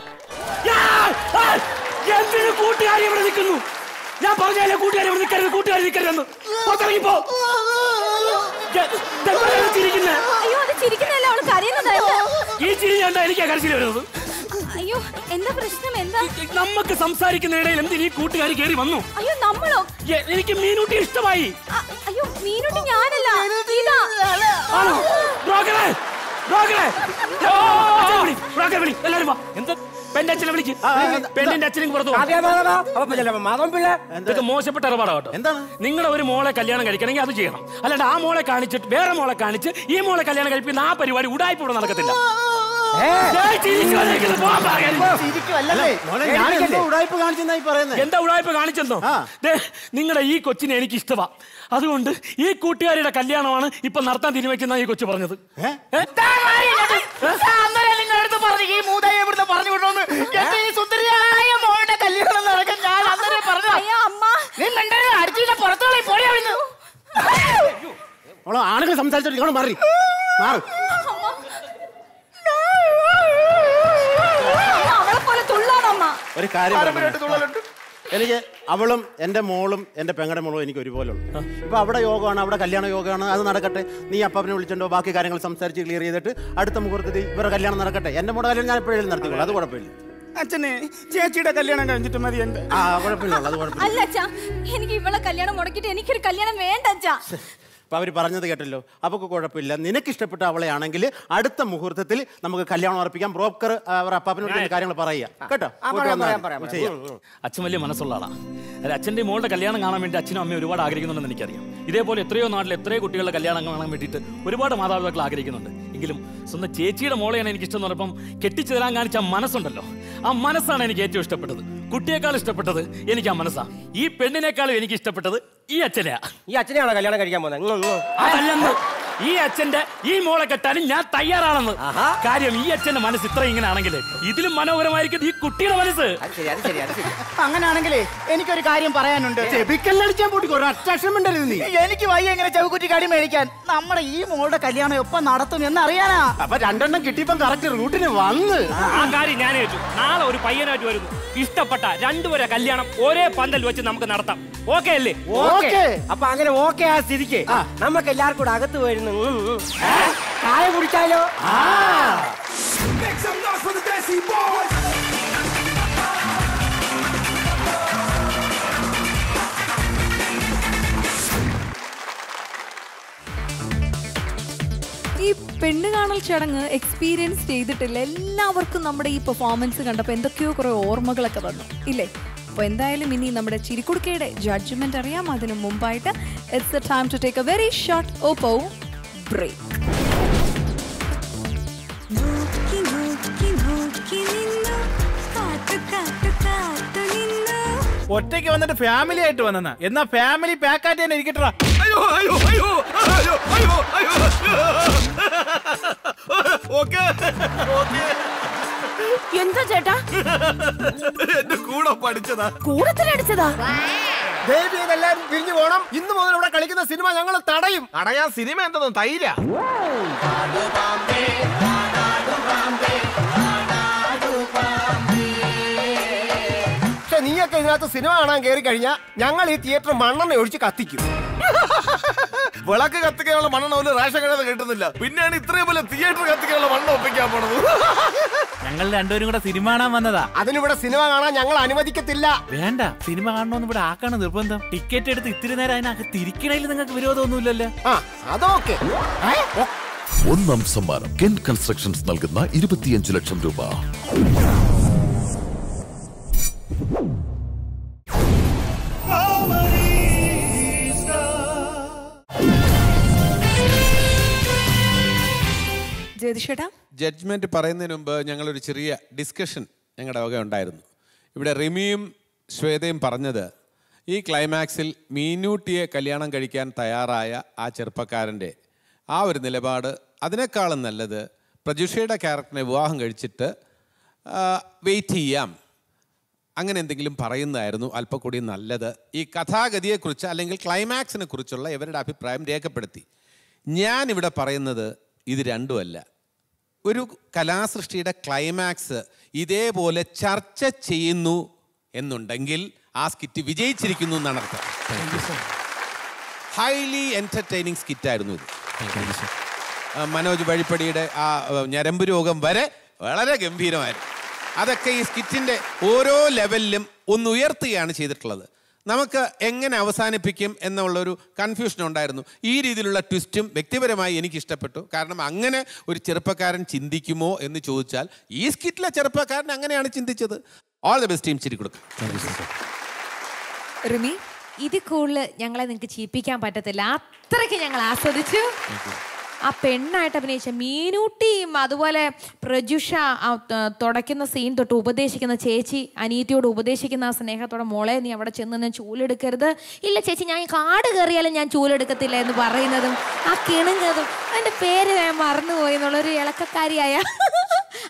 എന്തിനു കൂട്ടുകാരി ഇവിടെ നിൽക്കുന്നു? ഞാൻ പറഞ്ഞാലേ കൂട്ടുകാരി ഇവിടെ നിൽക്കരുത് കൂട്ടുകാരി നിൽക്കരുതെന്ന്. പുറത്തിറങ്ങിപ്പോ? ഈ ചിരി എനിക്ക് കരച്ചിൽ വരുന്നത്? അയ്യോ എന്താ പ്രശ്നം എന്താ? നമുക്ക് സംസാരിക്കുന്നതിനിടയിൽ എന്തിനീ കൂട്ടുകാരി കേറി വന്നു? അയ്യോ നമ്മളോ? എനിക്ക് മീനൂട്ടി ഇഷ്ടമായി. അയ്യോ മീനൂട്ടി ഞാനല്ല. ആണോ? ബ്രോക്കറെ ബ്രോക്കറെ. വിളി എല്ലാരും വാ. എന്താ പെണ്ണിന്റെ അച്ഛനെ വിളിക്ക്. പെണ്ണിന്റെ അച്ഛനും പുറത്തു വാ. ആദ്യം മാധവ, അപ്പൊ മാധവൻ പിള്ള? ഇതൊക്കെ മോശപ്പെട്ട ഇടപാടാ കേട്ടോ. എന്താണ്? നിങ്ങളുടെ ഒരു മോളെ കല്യാണം കഴിക്കണമെങ്കിൽ അത് ചെയ്യണം. അല്ലാണ്ട് ആ മോളെ കാണിച്ചിട്ട് വേറെ മോളെ കാണിച്ച് ഈ മോളെ കല്യാണം കഴിപ്പിക്കുന്ന ആ പരിപാടി ഉടായ്പ ഇവിടെ നടക്കത്തില്ല. എന്തോ ഉടായ്പ കാണിച്ചെന്നോ. നിങ്ങളുടെ ഈ കൊച്ചിനെ എനിക്ക് ഇഷ്ടമാ അതുകൊണ്ട് ഈ കൂട്ടുകാരിയുടെ കല്യാണമാണ് ഇപ്പൊ നടത്താൻ തീരുമാനിക്കുന്ന ഈ കൊച്ചു പറഞ്ഞത്. ആണുങ്ങൾ സംസാരിച്ചോ ആളുകൾ മാറി. മാറി. ഒരു കാര്യം പറയാം. എനിക്ക് അവളും എന്റെ മോളും എന്റെ പെങ്ങളുടെ മോളും എനിക്ക് ഒരുപോലെ ഉണ്ട് ഇപ്പൊ അവിടെ യോഗമാണ് അവിടെ കല്യാണ യോഗമാണ് അത് നടക്കട്ടെ. നീ അപ്പനെ വിളിച്ചിട്ടുണ്ടോ? ബാക്കി കാര്യങ്ങൾ സംസാരിച്ച് ക്ലിയർ ചെയ്തിട്ട് അടുത്ത മുഹൂർത്തത്തിൽ ഇവരുടെ കല്യാണം നടക്കട്ടെ. എന്റെ മോടെ കല്യാണം ഞാൻ എപ്പോഴും നടത്തിക്കോളൂ അത് കുഴപ്പമില്ല. അച്ഛനെ ചേച്ചിയുടെ കല്യാണം കഴിഞ്ഞിട്ട് മതി എന്റെ ആ കുഴപ്പമില്ല. അത് കുഴപ്പമില്ല. അല്ല അച്ഛാ എനിക്ക് ഇവളെ കല്യാണം മുടക്കിട്ട് എനിക്കൊരു കല്യാണം വേണ്ട അച്ഛാ. അപ്പൊ അവർ പറഞ്ഞത് കേട്ടല്ലോ. അവൾക്ക് കുഴപ്പമില്ല. നിനക്കിഷ്ടപ്പെട്ട അവളെ ആണെങ്കിൽ അടുത്ത മുഹൂർത്തത്തിൽ നമുക്ക് കല്യാണം ഉറപ്പിക്കാം. ബ്രോക്കർ അവർ അപ്പാപ്പനോട് കാര്യങ്ങൾ പറയുക. കേട്ടോ? അച്ഛൻ വലിയ മനസ്സുള്ള ആളാണ് അല്ല അച്ഛന്റെ മോളുടെ കല്യാണം കാണാൻ വേണ്ടി അച്ഛനും അമ്മയും ഒരുപാട് ആഗ്രഹിക്കുന്നുണ്ടെന്ന് എനിക്കറിയാം. ഇതേപോലെ എത്രയോ നാട്ടിൽ എത്രയോ കുട്ടികളുടെ കല്യാണം കാണാൻ വേണ്ടിയിട്ട് ഒരുപാട് മാതാപിതാക്കൾ ആഗ്രഹിക്കുന്നുണ്ട്. എങ്കിലും സ്വന്തം ചേച്ചിയുടെ മോളെയാണ് എനിക്ക് ഇഷ്ടം എന്ന് പറഞ്ഞപ്പം കെട്ടിച്ചു തരാൻ കാണിച്ച മനസ്സുണ്ടല്ലോ. ആ മനസ്സാണ് എനിക്ക് ഏറ്റവും ഇഷ്ടപ്പെട്ടത്. കുട്ടിയേക്കാൾ ഇഷ്ടപ്പെട്ടത് എനിക്ക് ആ മനസ്സാ. ഈ പെണ്ണിനേക്കാളും എനിക്ക് ഇഷ്ടപ്പെട്ടത് ഈ അച്ഛനെയാ. ഈ അച്ഛനെയാണോ കല്യാണം കഴിക്കാൻ പോകുന്നത്? ഈ അച്ഛന്റെ ഈ മോളെ കെട്ടാനും ഞാൻ തയ്യാറാണെന്ന്. കാര്യം ഈ അച്ഛന്റെ മനസ്സ് ഇത്ര ഇങ്ങനെ ആണെങ്കിൽ ഇതിലും മനോഹരമായിരിക്കും ഈ കുട്ടിയുടെ മനസ്സ്. അങ്ങനെയാണെങ്കിലേ എനിക്കൊരു കാര്യം പറയാനുണ്ട്. എനിക്ക് വയ്യ ഇങ്ങനെ ചവിക്കുറ്റി കടി മേടിക്കാൻ. നമ്മുടെ ഈ മോളുടെ കല്യാണം എപ്പം നടത്തും എന്ന് അറിയാനാ അപ്പൊ രണ്ടെണ്ണം കിട്ടിയപ്പം കറക്റ്റ് റൂട്ടിന് വന്ന്. ആ കാര്യം ഞാൻ ഏറ്റു നാളെ ഒരു പയ്യനായിട്ട് വരുന്നു. ഇഷ്ടപ്പെട്ട രണ്ടുപേരെ കല്യാണം ഒരേ പന്തൽ വെച്ച് നമുക്ക് നടത്താം. ഓക്കെ അല്ലേ? ഓക്കെ. അപ്പൊ അങ്ങനെ ഓക്കെ ആ സ്ഥിതിക്ക്. നമുക്ക് എല്ലാവർക്കും കൂടെ അകത്ത് വരുന്നു? ചായ കുടിച്ചാലോ? ഈ പെണ്ണ് കാണൽ ചടങ്ങ് എക്സ്പീരിയൻസ് ചെയ്തിട്ടില്ല. എല്ലാവർക്കും നമ്മുടെ ഈ പെർഫോമൻസ് കണ്ടപ്പോൾ എന്തൊക്കെയോ കുറേ ഓർമ്മകളൊക്കെ വന്നു. ഇല്ലേ? അപ്പോൾ എന്തായാലും ഇനി നമ്മുടെ ചിരിക്കുടുക്കയുടെ ജഡ്ജ്മെന്റ് അറിയാം. അതിനു മുമ്പായിട്ട് it's a time to take a very short Oppo break. ഒറ്റയ്ക്ക് വന്നിട്ട് ഫാമിലി ആയിട്ട് വന്നെന്നാ. എന്നാ ഫാമിലി പാക്കാറ്റ് തന്നെ ഇരിക്കട്ടാ അയ്യോ അയ്യോ അയ്യോ അയ്യോ അയ്യോ അയ്യോ. Okay okay. എന്താ ചേട്ടാ? എന്റെ കൂടെ പഠിച്ചതാ. കൂടത്തിലടിച്ചതാ ദേവി ഇതെല്ലാരും പിരിഞ്ഞു പോണം. ഇന്ന് മുതൽ ഇവിടെ കളിക്കുന്ന സിനിമ ഞങ്ങൾ തടയും. അടയാൻ സിനിമ എന്തെന്ന്? തൈര. ഇതിനകത്ത് സിനിമ കാണാൻ കയറി കഴിഞ്ഞാൽ ഞങ്ങൾ ഈ തിയേറ്റർ മണ്ണെണ്ണ ഒഴിച്ച് കത്തിക്കും. വിളക്ക് കത്തിക്കാനുള്ള മണ്ണെണ്ണ ഒരു റേഷൻ കടയിൽ കിട്ടുന്നില്ല. പിന്നെയാണ് ഇത്രയും പോലെ തിയേറ്റർ കത്തിക്കാനുള്ള മണ്ണ് ഒപ്പിക്കാൻ പോണത്. ഞങ്ങൾ രണ്ടുപേരും കൂടെ സിനിമ കാണാൻ വന്നതാ. അതിനിവിടെ സിനിമ കാണാൻ ഞങ്ങൾ അനുവദിക്കത്തില്ല. വേണ്ട സിനിമ കാണണമെന്ന് ഇവിടെ ആക്കാണ് നിർബന്ധം. ടിക്കറ്റ് എടുത്ത് ഇത്തിരി നേരം അതിനകത്ത് ഇരിക്കണതിൽ നിങ്ങൾക്ക് വിരോധമൊന്നുമില്ലല്ലോ. ആ അതോക്കെ. ഒന്നാം സമ്മാനം കെൻ കൺസ്ട്രക്ഷൻസ് നൽകുന്ന ഇരുപത്തിയഞ്ച് ലക്ഷം രൂപ. ജ്യോതിഷേട്ടാ ജഡ്ജ്മെന്റ് പറയുന്നതിന് മുമ്പ് ഞങ്ങൾ ഒരു ചെറിയ ഡിസ്കഷൻ ഞങ്ങളുടെ വക ഉണ്ടായിരുന്നു. ഇവിടെ റിമിയും ശ്വേതയും പറഞ്ഞത് ഈ ക്ലൈമാക്സിൽ മീനൂട്ടിയെ കല്യാണം കഴിക്കാൻ തയ്യാറായ ആ ചെറുപ്പക്കാരന്റെ ആ ഒരു നിലപാട് അതിനേക്കാളും നല്ലത് പ്രജുഷയുടെ ക്യാരക്ടറിനെ വിവാഹം കഴിച്ചിട്ട് വെയിറ്റ് ചെയ്യാം. അങ്ങനെ എന്തെങ്കിലും പറയുന്നതായിരുന്നു അല്പം കൂടി നല്ലത്. ഈ കഥാഗതിയെക്കുറിച്ച് അല്ലെങ്കിൽ ക്ലൈമാക്സിനെ കുറിച്ചുള്ള ഇവരുടെ അഭിപ്രായം രേഖപ്പെടുത്തി. ഞാൻ ഇവിടെ പറയുന്നത് ഇത് രണ്ടുമല്ല. ഒരു കലാസൃഷ്ടിയുടെ ക്ലൈമാക്സ് ഇതേപോലെ ചർച്ച ചെയ്യുന്നു എന്നുണ്ടെങ്കിൽ ആ സ്കിറ്റ് വിജയിച്ചിരിക്കുന്നു എന്നാണ് അർത്ഥം. ഹൈലി എന്റർടൈനിങ് സ്കിറ്റായിരുന്നു ഇത്. മനോജ് വഴിപ്പടിയുടെ ആ ആ, ഞരമ്പ് രോഗം വരെ വളരെ ഗംഭീരമായിരുന്നു. അതൊക്കെ ഈ സ്കിറ്റിന്റെ ഓരോ ലെവലിലും ഒന്ന് ഉയർത്തുകയാണ് ചെയ്തിട്ടുള്ളത്. നമുക്ക് എങ്ങനെ അവസാനിപ്പിക്കും എന്നുള്ളൊരു കൺഫ്യൂഷൻ ഉണ്ടായിരുന്നു. ഈ രീതിയിലുള്ള ട്വിസ്റ്റും വ്യക്തിപരമായി എനിക്ക് ഇഷ്ടപ്പെട്ടു കാരണം അങ്ങനെ ഒരു ചെറുപ്പക്കാരൻ ചിന്തിക്കുമോ എന്ന് ചോദിച്ചാൽ ഈ സ്കിറ്റിലെ ചെറുപ്പക്കാരൻ അങ്ങനെയാണ് ചിന്തിച്ചത്. ഓൾ ദ ബെസ്റ്റ് ടീം ചിരി കൊടുക്കാം. റിമി ഇത് കൂടുതൽ ഞങ്ങളെ നിങ്ങൾക്ക് ചീപ്പിക്കാൻ പറ്റത്തില്ല. അത്രയ്ക്ക് ഞങ്ങൾ ആസ്വദിച്ചു. ആ പെണ്ണായിട്ട് അഭിനയിച്ച മീനൂട്ടിയും അതുപോലെ പ്രജുഷ തുടയ്ക്കുന്ന സീൻ തൊട്ട് ഉപദേശിക്കുന്ന ചേച്ചി അനീതിയോട് ഉപദേശിക്കുന്ന ആ സ്നേഹത്തോടെ മോളെ നീ അവിടെ ചെന്ന് ഞാൻ ചൂലെടുക്കരുത്. ഇല്ല ചേച്ചി ഞാൻ കാട് കയറിയാലും ഞാൻ ചൂലെടുക്കത്തില്ല എന്ന് പറയുന്നതും ആ കിണുങ്ങതും അതിന്റെ പേര് ഞാൻ മറന്നുപോയി എന്നുള്ളൊരു ഇളക്കക്കാരിയായ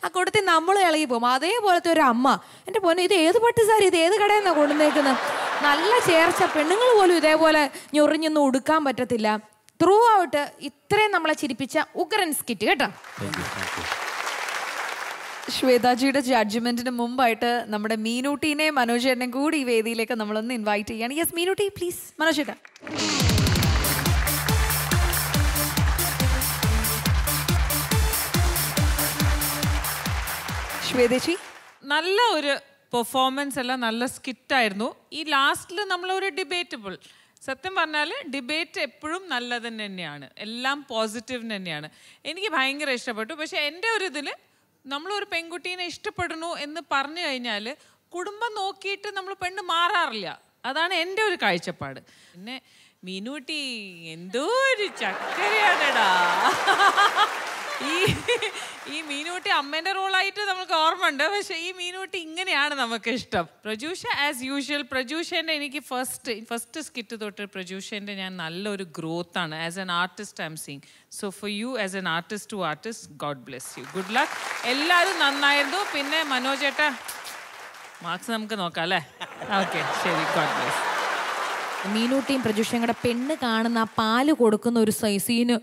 ആ കൂട്ടത്തിൽ നമ്മൾ ഇളകി പോകും. അതേപോലത്തെ ഒരു അമ്മ. എന്റെ പൊന്നെ ഇത് ഏത് പട്ടുസാരി? ഇത് ഏത് കടയിൽ നിന്നാണ് കൊണ്ടുവന്നേക്കുന്നത് നല്ല ചേർച്ച പെണ്ണുങ്ങൾ പോലും ഇതേപോലെ ഞൊറിഞ്ഞൊന്നും ഉടുക്കാൻ പറ്റത്തില്ല. ത്രൂ ഔട്ട് ഇത്രയും നമ്മളെ ചിരിപ്പിച്ച ഉഗ്രൻ സ്കിറ്റ് കേട്ടോ. ശ്വേതാജിയുടെ ജഡ്ജ്മെന്റിന് മുമ്പായിട്ട് നമ്മുടെ മീനൂട്ടീനെയും മനോജേട്ടനെയും കൂടി ഈ വേദിയിലേക്ക് നമ്മളൊന്ന് ഇൻവൈറ്റ് ചെയ്യാണ്. യെസ് മീനൂട്ടി പ്ലീസ് മനോജേട്ടാ. ശ്വേതേശി നല്ല ഒരു പെർഫോമൻസ് അല്ല നല്ല സ്കിറ്റായിരുന്നു ഈ ലാസ്റ്റിൽ നമ്മളൊരു ഡിബേറ്റബിൾ സത്യം പറഞ്ഞാൽ ഡിബേറ്റ് എപ്പോഴും നല്ലതിന് തന്നെയാണ്. എല്ലാം പോസിറ്റീവ് തന്നെയാണ്. എനിക്ക് ഭയങ്കര ഇഷ്ടപ്പെട്ടു. പക്ഷേ എന്റെ ഒരു ഇതിൽ നമ്മളൊരു പെൺകുട്ടീനെ ഇഷ്ടപ്പെടുന്നു എന്ന് പറഞ്ഞു കഴിഞ്ഞാൽ കുടുംബം നോക്കിയിട്ട് നമ്മൾ പെണ്ണ് മാറാറില്ല. അതാണ് എന്റെ ഒരു കാഴ്ചപ്പാട്. പിന്നെ മീനൂട്ടി എന്തോ ഒരു ചക്കരയാണെടാ. ഈ ഈ മീനൂട്ടി അമ്മേന്റെ റോളായിട്ട് നമുക്ക് ഓർമ്മയുണ്ട്. പക്ഷെ ഈ മീനൂട്ടി ഇങ്ങനെയാണ് നമുക്ക് ഇഷ്ടം. പ്രജൂഷ ആസ് യൂഷ്വൽ പ്രജൂഷന്റെ എനിക്ക് ഫസ്റ്റ് ഫസ്റ്റ് സ്കിറ്റ് തൊട്ട് പ്രജൂഷന്റെ ഞാൻ നല്ലൊരു ഗ്രോത്ത് ആണ്. As an artist I am seeing so for you as an artist to artist God bless you good luck എല്ലാവരും നന്നായിരുന്നു. പിന്നെ മനോജേട്ട മാർക്സ് നമുക്ക് നോക്കാം അല്ലേ? ഓക്കെ ശരി. ഗോഡ് ബ്ലെസ് മീനൂട്ടിയും പ്രജൂഷയും കൂടെ പെണ്ണ് കാണുന്ന പാൽ കൊടുക്കുന്ന ഒരു സൈസീന്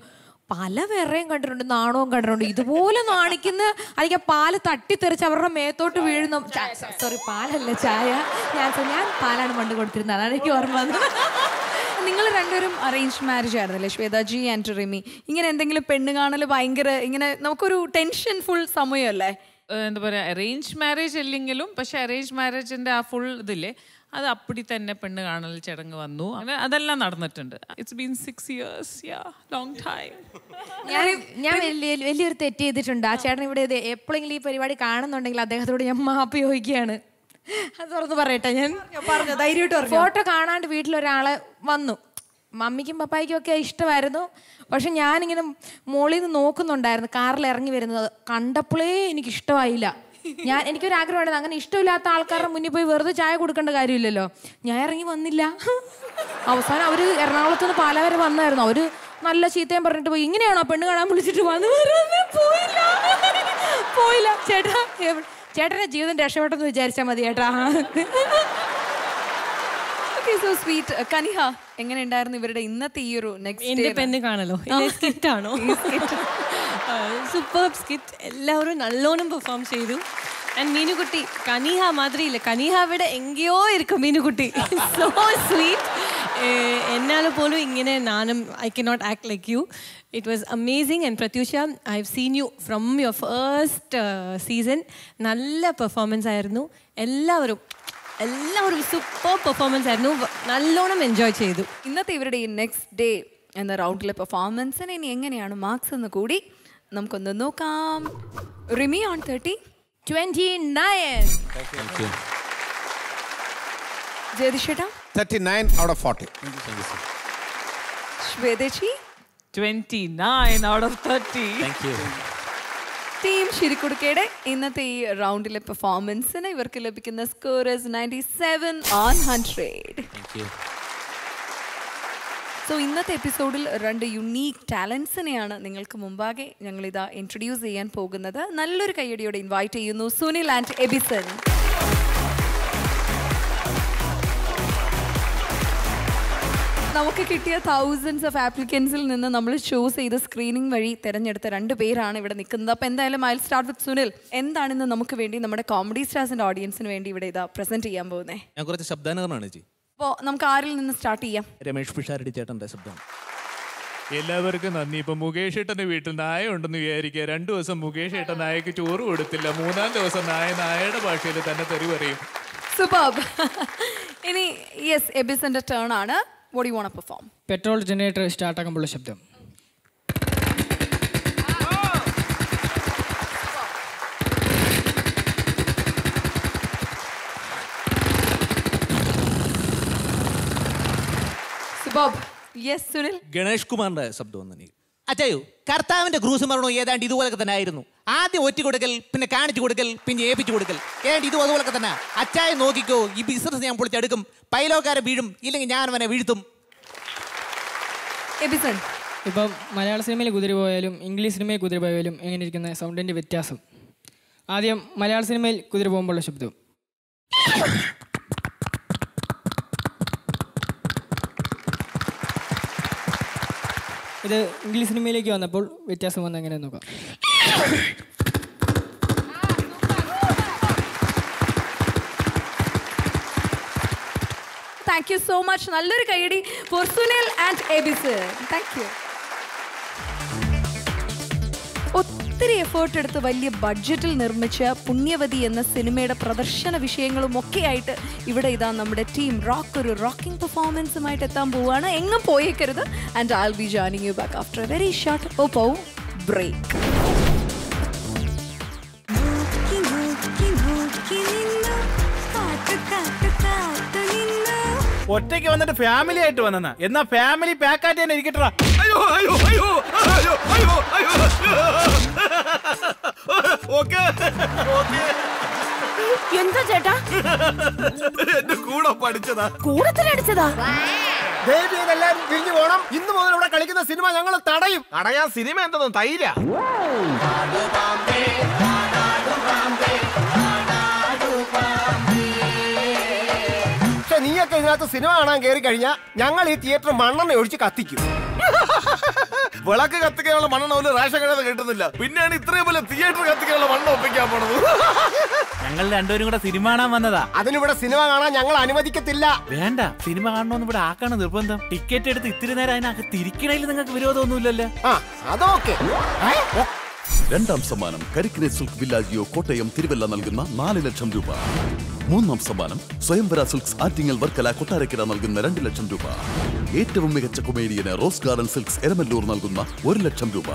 പല വേറെയും കണ്ടിട്ടുണ്ട് നാണവും കണ്ടിട്ടുണ്ട്. ഇതുപോലെ നാണിക്കുന്ന അല്ലെങ്കിൽ ആ പാൽ തട്ടിത്തെറിച്ച് അവരുടെ മേത്തോട്ട് വീഴുന്ന സോറി പാലല്ല ചായ. ഞാൻ ഞാൻ പാലാണ് പണ്ട് കൊടുത്തിരുന്നത്. അതാണ് എനിക്ക് ഓർമ്മ വന്നത്. നിങ്ങൾ രണ്ടുപേരും അറേഞ്ച് മാരേജ് ആയിരുന്നല്ലേ ശ്വേതാജി ആൻഡ് റിമി? ഇങ്ങനെ എന്തെങ്കിലും പെണ്ണ് കാണൽ ഭയങ്കര ഇങ്ങനെ നമുക്കൊരു ടെൻഷൻ ഫുൾ സമയമല്ലേ? എന്താ പറയുക അറേഞ്ച് മാരേജ് അല്ലെങ്കിലും പക്ഷെ അറേഞ്ച് മാരേജിന്റെ ആ ഫുൾ ഇതില്ലേ അത് അപ്പടി തന്നെ പെണ്ണ് കാണൽ ചടങ്ങ് വന്നു. അങ്ങനെ അതെല്ലാം നടന്നിട്ടുണ്ട്. It's been six years yeah long time ഞാൻ ഞാൻ വലിയ വലിയൊരു തെറ്റ് ചെയ്തിട്ടുണ്ട്. ആ ചേട്ടൻ ഇവിടെ എപ്പോഴെങ്കിലും ഈ പരിപാടി കാണുന്നുണ്ടെങ്കിൽ അദ്ദേഹത്തോട് ഞാൻ മാപ്പ് ചോദിക്കുകയാണ്. അത് തുറന്ന് പറയട്ടെ ഞാൻ. പറഞ്ഞു ധൈര്യമായിട്ട് പറഞ്ഞു. ഫോട്ടോ കാണാണ്ട് വീട്ടിലൊരാളെ വന്നു. മമ്മിക്കും പപ്പായ്ക്കും ഒക്കെ ഇഷ്ടമായിരുന്നു. പക്ഷെ ഞാനിങ്ങനെ മോളിൽ നിന്ന് നോക്കുന്നുണ്ടായിരുന്നു. കാറിൽ ഇറങ്ങി വരുന്നത്. കണ്ടപ്പോഴേ എനിക്ക് ഇഷ്ടമായില്ല ഞാൻ എനിക്കൊരു ആഗ്രഹമാണ് അങ്ങനെ ഇഷ്ടമില്ലാത്ത ആൾക്കാരുടെ മുന്നിൽ പോയി വെറുതെ ചായ കൊടുക്കേണ്ട കാര്യമില്ലല്ലോ. ഞാൻ ഇറങ്ങി വന്നില്ല. അവസാനം അവർ എറണാകുളത്ത് നിന്ന് പാല വരെ വന്നായിരുന്നു. അവർ നല്ല ചീത്തയും പറഞ്ഞിട്ട് പോയി. ഇങ്ങനെയാണോ പെണ്ണ് കാണാൻ വിളിച്ചിട്ട് വന്നു പോയില്ല. പോയില്ല. ചേട്ടാ ചേട്ടന്റെ ചേട്ടന്റെ ജീവിതം രക്ഷപ്പെട്ടെന്ന് വിചാരിച്ചാൽ മതി ചേട്ടാ ഓക്കെ സോ സ്വീറ്റ് കനിഹ എങ്ങനെ ഉണ്ടായിരുന്നു ഇവരുടെ ഇന്നത്തെ ഈ ഒരു നെക്സ്റ്റ് കാണലോ? ആണോ? സൂപ്പർ സ്കിറ്റ് എല്ലാവരും നല്ലോണം പെർഫോം ചെയ്തു. ആൻഡ് മീനുകുട്ടി കനീഹ മാതിരിയില്ല. കനീഹയുടെ എങ്കയോ ഇരിക്കും മീനുകുട്ടി. സോ സ്വീറ്റ് എന്നാൽ പോലും ഇങ്ങനെ നാനും I cannot act like you it was amazing and Pratyusha I have seen you from your first season നല്ല പെർഫോമൻസ് ആയിരുന്നു. എല്ലാവരും എല്ലാവരും സൂപ്പർ പെർഫോമൻസ് ആയിരുന്നു. നല്ലോണം എൻജോയ് ചെയ്തു. ഇന്നത്തെ ഇവരുടെ ഈ നെക്സ്റ്റ് ഡേ എന്ന റൗണ്ടിലെ പെർഫോമൻസിന് ഇനി എങ്ങനെയാണ് മാർക്സ് എന്ന് കൂടി നമുക്കൊന്ന് നോക്കാം. Rimi on thirty twenty nine ജയതിഷേട്ടാ? Thirty nine out of forty ശ്വേതേച്ചി? 29 nine out 30. Thirty team ശിരിക്കുടുക്കയുടെ ഇന്നത്തെ ഈ റൗണ്ടിലെ പെർഫോമൻസിന് ഇവർക്ക് ലഭിക്കുന്ന score is ninety seven on hundred so ഇന്നത്തെ എപ്പിസോഡിൽ രണ്ട് യുണീക്ക് ടാലൻസിനെയാണ് നിങ്ങൾക്ക് മുമ്പാകെ ഞങ്ങളിതാ ഇൻട്രൊഡ്യൂസ് ചെയ്യാൻ പോകുന്നത്. നല്ലൊരു കയ്യടിയോടെ ഇൻവൈറ്റ് ചെയ്യുന്നു സുനിൽ ആൻഡ് എബിസൺ. നമുക്ക് കിട്ടിയ തൗസൻഡ്സ് ഓഫ് ആപ്ലിക്കൻസിൽ നിന്ന് നമ്മൾ ചൂസ് ചെയ്ത് സ്ക്രീനിങ് വഴി തിരഞ്ഞെടുത്ത രണ്ട് പേരാണ് ഇവിടെ നിൽക്കുന്നത്. അപ്പോൾ എന്തായാലും ഐ സ്റ്റാർട്ട് വിത്ത് സുനിൽ. എന്താണെന്ന് നമുക്ക് വേണ്ടി നമ്മുടെ കോമഡി സ്റ്റാർസിന്റെ ഓഡിയൻസിന് വേണ്ടി ഇവിടെ ഇതാ പ്രസന്റ് ചെയ്യാൻ പോകുന്നത് ഞാൻ കുറച്ച് ശബ്ദാനുകരണമാണ് ചേച്ചി. അപ്പോൾ നമുക്ക് ആരിൽ നിന്ന് സ്റ്റാർട്ട് ചെയ്യാം? രമേഷ് പിഷാരടി ചേട്ടന്റെ ശബ്ദം. എല്ലാവർക്കും നന്ദി. ഇപ്പൊ മുകേഷ് ഏട്ടന്റെ വീട്ടിൽ നായ ഉണ്ടെന്ന് വിചാരിക്കുക. രണ്ടു ദിവസം മുകേഷ് ഏട്ടൻ നായക്ക് ചോറ് കൊടുത്തില്ല. മൂന്നാം ദിവസം നായ നായയുടെ ഭാഷയിൽ തന്നെ തെറി പറയും. സൂപ്പർബ് ഇനി യെസ് എബിസിന്റെ ടേൺ ആണ്. What you want perform petrol generator start സ്റ്റാർട്ടാക്കുമ്പോഴുള്ള ശബ്ദം. Superb yes Sunil. ഗണേഷ് കുമാറിന്റെ ശബ്ദം ഒന്ന് എനിക്ക് അച്ചായോ കർത്താവിന്റെ ക്രൂസ് മരണം ഏതാണ്ട് ഇതുപോലൊക്കെ തന്നെ ആയിരുന്നു. ആദ്യം ഒറ്റ കൊടുക്കൽ പിന്നെ കാണിച്ചു കൊടുക്കൽ പിന്നെ ഏൽപ്പിച്ചു കൊടുക്കൽ. ഏതാണ്ട് ഇതും അതുപോലൊക്കെ തന്നെ. അച്ചായ നോക്കിക്കോ ഈ ബിസിനസ് ഞാൻ പൊളിച്ചെടുക്കും പൈലോക്കാരെ വീഴും ഇല്ലെങ്കിൽ ഞാൻ അവനെ വീഴ്ത്തും. എബിസൺ ഇപ്പം മലയാള സിനിമയിൽ കുതിരി പോയാലും ഇംഗ്ലീഷ് സിനിമയിൽ കുതിരി പോയാലും എങ്ങനെ ഇരിക്കുന്ന സൗണ്ടിന്റെ വ്യത്യാസം? ആദ്യം മലയാള സിനിമയിൽ കുതിരി പോകുമ്പോഴുള്ള ശബ്ദം. ഇത് ഇംഗ്ലീഷ് സിനിമയിലേക്ക് വന്നപ്പോൾ വ്യത്യാസം വന്ന എങ്ങനെ നോക്കാം. താങ്ക് യു സോ മച്ച് നല്ലൊരു കൈയടി for Sunil and Abis thank you ഒത്തിരി എഫേർട്ട് എടുത്ത് വലിയ ബഡ്ജറ്റിൽ നിർമ്മിച്ച പുണ്യവതി എന്ന സിനിമയുടെ പ്രദർശന വിഷയങ്ങളും ഒക്കെ ആയിട്ട് ഇവിടെ ഇതാ നമ്മുടെ ടീം റോക്ക് ഒരു റോക്കിംഗ് പെർഫോമൻസുമായിട്ട് എത്താൻ പോവുകയാണ്. എങ്ങും പോയേക്കരുത്. And I be joining you back after a very short Oppo break ഒറ്റയ്ക്ക് വന്നിട്ട് ഫാമിലി ആയിട്ട് വന്നെന്നാ. എന്നാ ഫാമിലി പാക്കാറ്റ് തന്നെ ഇരിക്കട്ടാ അയ്യോ അയ്യോ അയ്യോ അയ്യോ അയ്യോ അയ്യോ. ഓക്കെ. എന്താ ചേട്ടാ? എന്റെ കൂടെ പഠിച്ചതാ. കൂടത്തിലടിച്ചതാ ദേവി എല്ലാരും തിരിഞ്ഞു പോണം. ഇന്ന് മുതൽ ഇവിടെ കളിക്കുന്ന സിനിമ ഞങ്ങൾ തടയും. തടയാൻ സിനിമ എന്തെന്നും തൈര. നീയൊക്കെ ഇതിനകത്ത് സിനിമ കാണാൻ കയറി കഴിഞ്ഞാൽ ഞങ്ങൾ ഈ തിയേറ്റർ മണ്ണെണ്ണ ഒഴിച്ച് കത്തിക്കും. വിളക്ക് കത്തിക്കാനുള്ള മണ്ണെണ്ണ ഒരു റേഷൻ കടയിൽ കിട്ടുന്നില്ല. പിന്നെയാണ് ഇത്രയും പോലെ തിയേറ്റർ കത്തിക്കാനുള്ള മണ്ണ് ഒപ്പിക്കാൻ പോണത്. ഞങ്ങൾ രണ്ടുപേരും കൂടെ സിനിമ കാണാൻ വന്നതാ. അതിനിവിടെ സിനിമ കാണാൻ ഞങ്ങൾ അനുവദിക്കത്തില്ല. വേണ്ട സിനിമ കാണണമെന്ന് ഇവിടെ ആക്കാണ് നിർബന്ധം. ടിക്കറ്റ് എടുത്ത് ഇത്തിരി നേരം അതിനകത്ത് തിരിക്കണേലും നിങ്ങൾക്ക് വിരോധമൊന്നുമില്ലല്ലോ. അതൊക്കെ. രണ്ടാം സമ്മാനം കരിക്കിനെ സിൽക്ക് വില്ലാജിയോ കോട്ടയം തിരുവല്ല നൽകുന്ന നാല് ലക്ഷം രൂപ. മൂന്നാം സമ്മാനം സ്വയംവര സിൽക്സ് ആറ്റിങ്ങൽ വർക്കല കൊട്ടാരക്കര നൽകുന്ന രണ്ട് ലക്ഷം രൂപ. ഏറ്റവും മികച്ച കൊമേഡിയന് റോസ് ഗാർഡൻ സിൽക്സ് എരമല്ലൂർ നൽകുന്ന ഒരു ലക്ഷം രൂപ.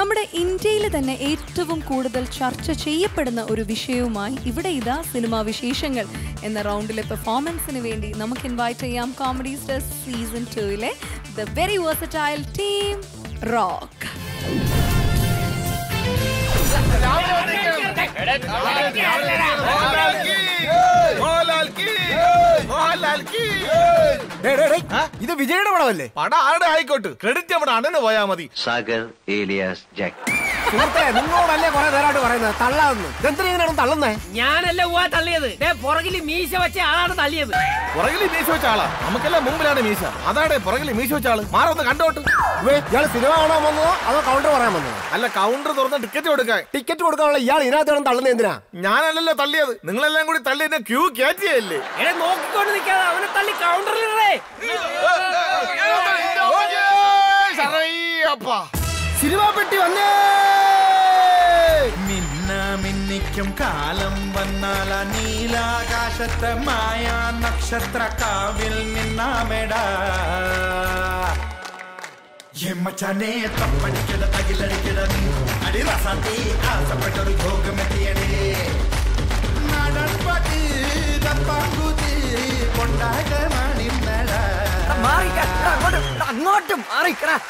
നമ്മുടെ ഇന്ത്യയിൽ തന്നെ ഏറ്റവും കൂടുതൽ ചർച്ച ചെയ്യപ്പെടുന്ന ഒരു വിഷയവുമായി ഇവിടെ ഇതാ സിനിമാ വിശേഷങ്ങൾ എന്ന റൗണ്ടിലെ പെർഫോമൻസിന് വേണ്ടി നമുക്ക് ഇൻവൈറ്റ് ചെയ്യാം comedy stars season ടൂയിലെ the very versatile team rock ഇത് വിജയുടെ പടമല്ലേ? പടം ആരുടെ ആയിക്കോട്ടെ ക്രെഡിറ്റ് നമ്മുടെ അണ്ണന് പോയാ മതി. Sagar alias Jack. സുഹൃത്തെ നിങ്ങളോടല്ലേ കുറെ നേരമായിട്ട് പറയുന്നത് തള്ളാന്ന് ഇതെന്തിനാണ് തള്ളുന്നേ ഞാനല്ല ഉവ്വ തള്ളിയത് ദേ പുറകിൽ മീശ വെച്ച ആളാണ് തള്ളിയത് പുറകിൽ മീശ വെച്ച ആളാ നമുക്കെല്ലാം മുമ്പിലാണ് മീശ അതാണ് പുറകിൽ മീശ വെച്ച ആൾ മാറൊന്ന് കണ്ടോട്ട് ഇയാൾ സിനിമ കാണാൻ വന്നതോ അതോ കൗണ്ടർ പറയാൻ വന്നതോ അല്ല കൗണ്ടർ തുറന്ന് ടിക്കറ്റ് കൊടുക്കാൻ ടിക്കറ്റ് കൊടുക്കാനുള്ള ഇയാൾ ഇതിനകത്താണ് തള്ളുന്നത് എന്തിനാ ഞാനല്ലല്ലോ തള്ളിയത് നിങ്ങളെല്ലാം കൂടി തള്ളി എന്നെ ക്യൂ കയറ്റിയല്ലേ എടേ നോക്കിക്കൊണ്ട് നിൽക്കാതെ അവനെ തള്ളി കൗണ്ടറിലിടേ സിനിമ പെട്ടി വന്നേ മിന്നിക്കും കാലം. വന്നാൽ ആ നീലാകാശത്തെ മായ നക്ഷത്ര കാവിൽ നിന്നാമെടാ തപ്പടിക്കട തകിലടിക്കട അടി ആസപ്പെട്ടൊരു ഭോഗമെത്തിയടേ. നാടൻ പാട്ട് തപ്പാങ്കുതി അങ്ങോട്ടും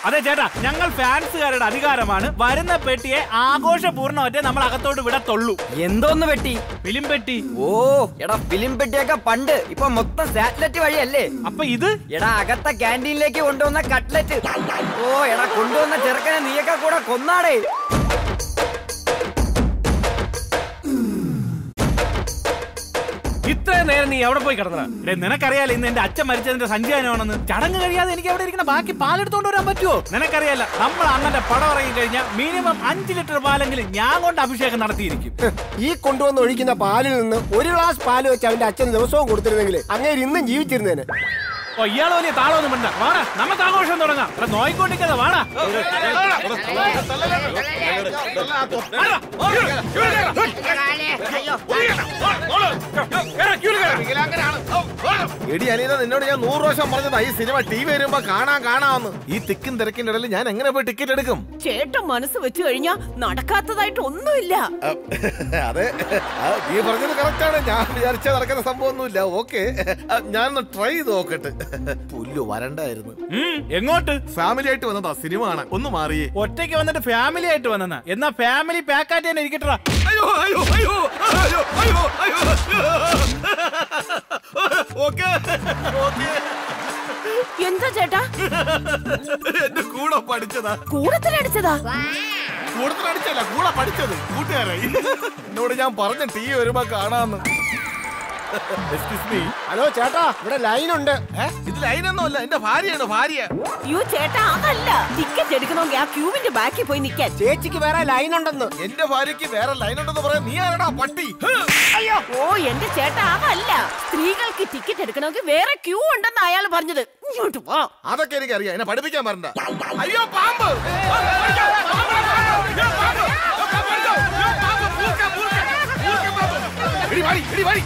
അതെ ചേട്ടാ ഞങ്ങൾ ഫാൻസുകാരുടെ അധികാരമാണ്. വരുന്ന പെട്ടിയെ ആഘോഷപൂർണമായിട്ട് നമ്മൾ അകത്തോട്ട് വിടത്തുള്ളൂ. എന്തോന്ന് പെട്ടി? ഫിലിം പെട്ടി. ഓ എടാ ഫിലിം പെട്ടിയൊക്കെ പണ്ട് ഇപ്പൊ മൊത്തം സാറ്റലൈറ്റ് വഴിയല്ലേ? അപ്പൊ ഇത്? എടാ അകത്ത ക്യാന്റീനിലേക്ക് കൊണ്ടുവന്ന കട്ട്ലറ്റ്. ഓ എടാ കൊണ്ടുവന്ന ചെറുക്കനെ നീയൊക്കെ കൂടെ കൊന്നാടേ. ഇത്രയും നേരം നീ എവിടെ പോയി കിടന്നടാ നിനക്കറിയാലോ ഇന്ന് എന്റെ അച്ഛൻ മരിച്ചതിന്റെ സഞ്ചയനമാണെന്ന് ചടങ്ങ് കഴിയാതെ എനിക്ക് അവിടെ ഇരിക്കുന്ന ബാക്കി പാലെടുത്തോണ്ട് വരാൻ പറ്റുമോ നിനക്കറിയാലോ നമ്മൾ അണ്ണന്റെ പടം ഇറങ്ങി കഴിഞ്ഞാൽ മിനിമം അഞ്ച് ലിറ്റർ പാലെങ്കിലും ഞാൻ കൊണ്ട് അഭിഷേകം നടത്തിയിരിക്കും. ഈ കൊണ്ടുവന്ന് ഒഴിക്കുന്ന പാലിൽ നിന്ന് ഒരു ഗ്ലാസ് പാൽ വെച്ച് അവന്റെ അച്ഛൻ ദിവസവും കൊടുത്തിരുന്നെങ്കിൽ അങ്ങനെ ഇന്നും ജീവിച്ചിരുന്നേനെ. ഓ ഇയാൾ വലിയ താളമൊന്നും വേണ്ട വാടാ നമുക്ക് ആഘോഷം തുടങ്ങാം. നോയിക്കൊണ്ടിരിക്കാതെ വാടാ എടി അലീന നിന്നോട് ഞാൻ നൂറ് പ്രാവശ്യം പറഞ്ഞതാ ഈ സിനിമ ടി വി വരുമ്പോ കാണാൻ കാണാമെന്ന്. ഈ തിക്കും തിരക്കിന്റെ ഇടയിൽ ഞാൻ എങ്ങനെ പോയി ടിക്കറ്റ് എടുക്കും? ചേട്ടൻ മനസ്സ് വെച്ച് കഴിഞ്ഞാ നടക്കാത്തതായിട്ട് ഒന്നുമില്ല. അതെ ആ, നീ പറഞ്ഞത് കറക്റ്റ് ആണ്. ഞാൻ വിചാരിച്ച നടക്കുന്ന സംഭവം ഒന്നുമില്ല ഓക്കെ ഞാനൊന്ന് ട്രൈ ചെയ്ത് നോക്കട്ടെ. പുല്ലു വരണ്ടായിരുന്നു. എങ്ങോട്ട്? ഫാമിലി ആയിട്ട് വന്നതാ സിനിമ കാണാൻ. ഒന്ന് മാറിയേ ഒറ്റയ്ക്ക് വന്നിട്ട് ഫാമിലി ആയിട്ട് വന്നെന്നാ. എന്നാ ഫാമിലി പാക്കായിട്ട് തന്നെ ഇരിക്കട്ടാ അയ്യോ അയ്യോ അയ്യോ അയ്യോ അയ്യോ അയ്യോ. Okay okay. എന്താ ചേട്ടാ? എന്റെ കൂടെ പഠിച്ചതാ. കൂടത്തിലടിച്ചതാ കൂടത്തിലടിച്ചല്ല അടിച്ചല്ല കൂടെ പഠിച്ചത്. കൂട്ടുകാരായി. എന്നോട് ഞാൻ പറഞ്ഞ ടീ വരുമ്പോ കാണാന്ന്. Excuse മീ ഹലോ ചേട്ടാ ഇവിടെ ലൈൻ ഉണ്ട് ഇത് ലൈൻ ഒന്നുമല്ല എന്റെ ഭാര്യയാണ് ഭാര്യ. യു ചേട്ടാ അതല്ല. ടിക്കറ്റ് എടുക്കണമെങ്കിൽ ആ ക്യൂവിന്റെ ബാക്കിൽ പോയി നിൽക്കാൻ. ചേച്ചിക്ക് വേറെ ലൈൻ ഉണ്ടെന്ന് എന്റെ ഭാര്യക്ക് വേറെ ലൈൻ ഉണ്ടെന്ന് പറയാൻ നീ ആരടാ പട്ടി? അയ്യോ ഓ എന്റെ ചേട്ടാ അതല്ല. സ്ത്രീകൾക്ക് ടിക്കറ്റ് എടുക്കണമെങ്കിൽ വേറെ ക്യൂ ഉണ്ടെന്ന് അയാൾ പറഞ്ഞത്. ഇങ്ങോട്ട് പോ. അതൊക്കെ എനിക്കറിയാം എന്നെ പഠിപ്പിക്കാൻ പറഞ്ഞ അയ്യോ പാമ്പ്. ഇടി വാടി, ഇടി വാടി,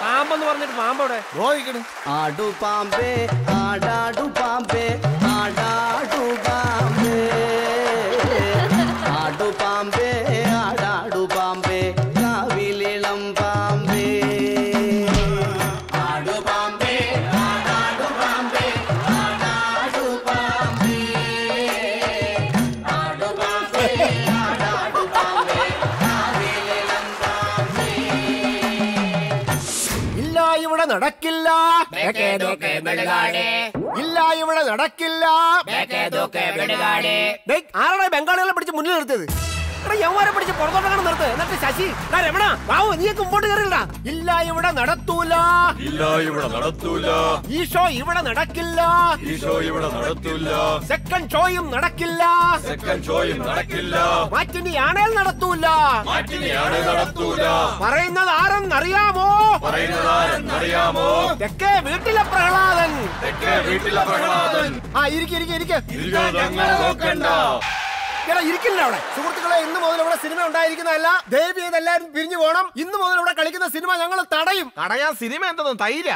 പാമ്പെന്ന് പറഞ്ഞിട്ട് പാമ്പോടെ നോക്കിക്കണ്. ആടു പാമ്പേ ആടാടു പാമ്പേ ആടാടു പാമ്പേ. ഇല്ല ഇവിടെ നടക്കില്ല. ആരാണ് ബംഗാളികളെ പിടിച്ച് മുന്നിൽ നിർത്തിയത്? യവന്മാരെ പിടിച്ച് പുറത്തോട്ടാണ് നിർത്ത്. എന്നിട്ട് ശശി രമണ നീയൊക്കെ മുമ്പോട്ട് കയറില്ല ഇല്ല ഇവിടെ നടത്തൂല. ഇല്ല ഇവിടെ നടത്തൂല. ഈ ഷോ ഇവിടെ നടക്കില്ല. ഈ ഷോ ഇവിടെ നടത്തൂല. സെക്കൻഡ് ഷോയും നടക്കില്ല. സെക്കൻഡ് ഷോയും നടക്കില്ല. മാറ്റിനി ആണേൽ നടത്തൂല. മാറ്റിനിയാണ് നടത്തൂല. പറയുന്നത് ആരെന്നറിയാമോ പറയുന്നത് ആരെന്നറിയാമോ തെക്കേ വീട്ടിലെ പ്രഹ്ലാദൻ. തെക്കേ വീട്ടിലെ പ്രഹ്ലാദൻ. ആ ഇരിക്കെ ഇരിക്കെ ഇരിക്കെ. ഞങ്ങളെ നോക്കണ്ട. എടാ ഇരിക്കില്ല അവിടെ. സുഹൃത്തുക്കളെ ഇന്ന് മുതൽ ഇവിടെ സിനിമ ഉണ്ടായിരിക്കുന്നതല്ല. ദേവി ചെയ്ത് എല്ലാവരും പിരിഞ്ഞു പോകണം ഇന്ന് മുതൽ ഇവിടെ കളിക്കുന്ന സിനിമ ഞങ്ങൾ തടയും. തടയാൻ സിനിമ എന്തെന്നും തൈര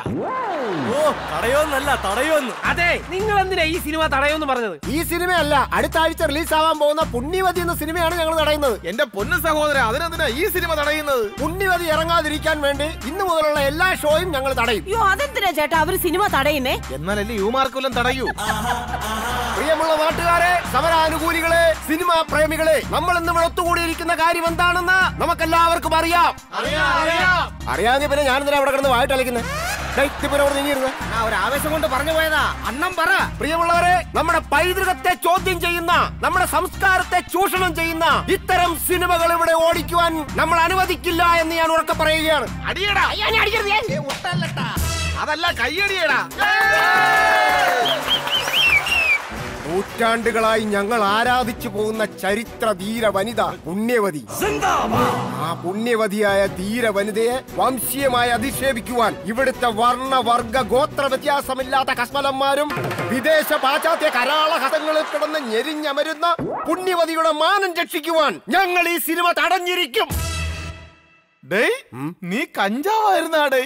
ഓ തടയോന്നല്ല തടയോന്ന്. അതെ നിങ്ങൾ എന്തിനാ ഈ സിനിമ തടയോന്ന് പറഞ്ഞത്? ഈ സിനിമയല്ല അടുത്ത ആഴ്ച റിലീസ് ആവാൻ പോകുന്ന പുണ്യവതി എന്ന സിനിമയാണ് ഞങ്ങൾ തടയുന്നത്. എന്റെ പൊന്നു സഹോദര അതിനെന്തിനാ ഈ സിനിമ തടയുന്നത്? പുണ്യവതി ഇറങ്ങാതിരിക്കാൻ വേണ്ടി ഇന്ന് മുതലുള്ള എല്ലാ ഷോയും ഞങ്ങൾ തടയും. അയ്യോ അതെന്തിനാ ചേട്ടാ അവർ സിനിമ തടയുന്നേ? എന്നാലല്ലേ യുമാർക്കുലം തടയൂ. പ്രിയമുള്ള നാട്ടുകാരെ സമരാനുകൂലികളെ സിനിമാ പ്രേമികളെ നമ്മൾ ഇന്ന് ഇവിടെ ഒത്തുകൂടിയിരിക്കുന്ന കാര്യം എന്താണെന്ന് നമുക്കെല്ലാവർക്കും അറിയാം. അറിയാതെ പിന്നെ ഞാൻ എന്തിനാ അവിടെ കിടന്ന് വായിട്ട് അലക്കുന്നത് ഒരു ആവേശം കൊണ്ട് പറഞ്ഞു പോയതാ. അന്നം പറ. പ്രിയമുള്ളവരെ നമ്മുടെ പൈതൃകത്തെ ചോദ്യം ചെയ്യുന്ന നമ്മുടെ സംസ്കാരത്തെ ചൂഷണം ചെയ്യുന്ന ഇത്തരം സിനിമകൾ ഇവിടെ ഓടിക്കുവാൻ നമ്മൾ അനുവദിക്കില്ല എന്ന് ഞാൻ ഉറക്കെ പറയുകയാണ്. അടിയടാ. അതല്ല കയ്യടിയടാ. നൂറ്റാണ്ടുകളായി ഞങ്ങൾ ആരാധിച്ചു പോകുന്ന ചരിത്ര ധീര വനിത പുണ്യവതി ആ പുണ്യവതിയായ ധീര വനിതയെ വംശീയമായി അധിക്ഷേപിക്കുവാൻ ഇവിടുത്തെ വർണ വർഗ ഗോത്ര വ്യത്യാസമില്ലാത്ത കസ്മലന്മാരും വിദേശ പാശ്ചാത്യ കരാള ഹതങ്ങളിൽ കിടന്ന് ഞെരിഞ്ഞമരുന്ന പുണ്യവതിയുടെ മാനം രക്ഷിക്കുവാൻ ഞങ്ങൾ ഈ സിനിമ തടഞ്ഞിരിക്കും. നീ കഞ്ചാവായിരുന്നാടേ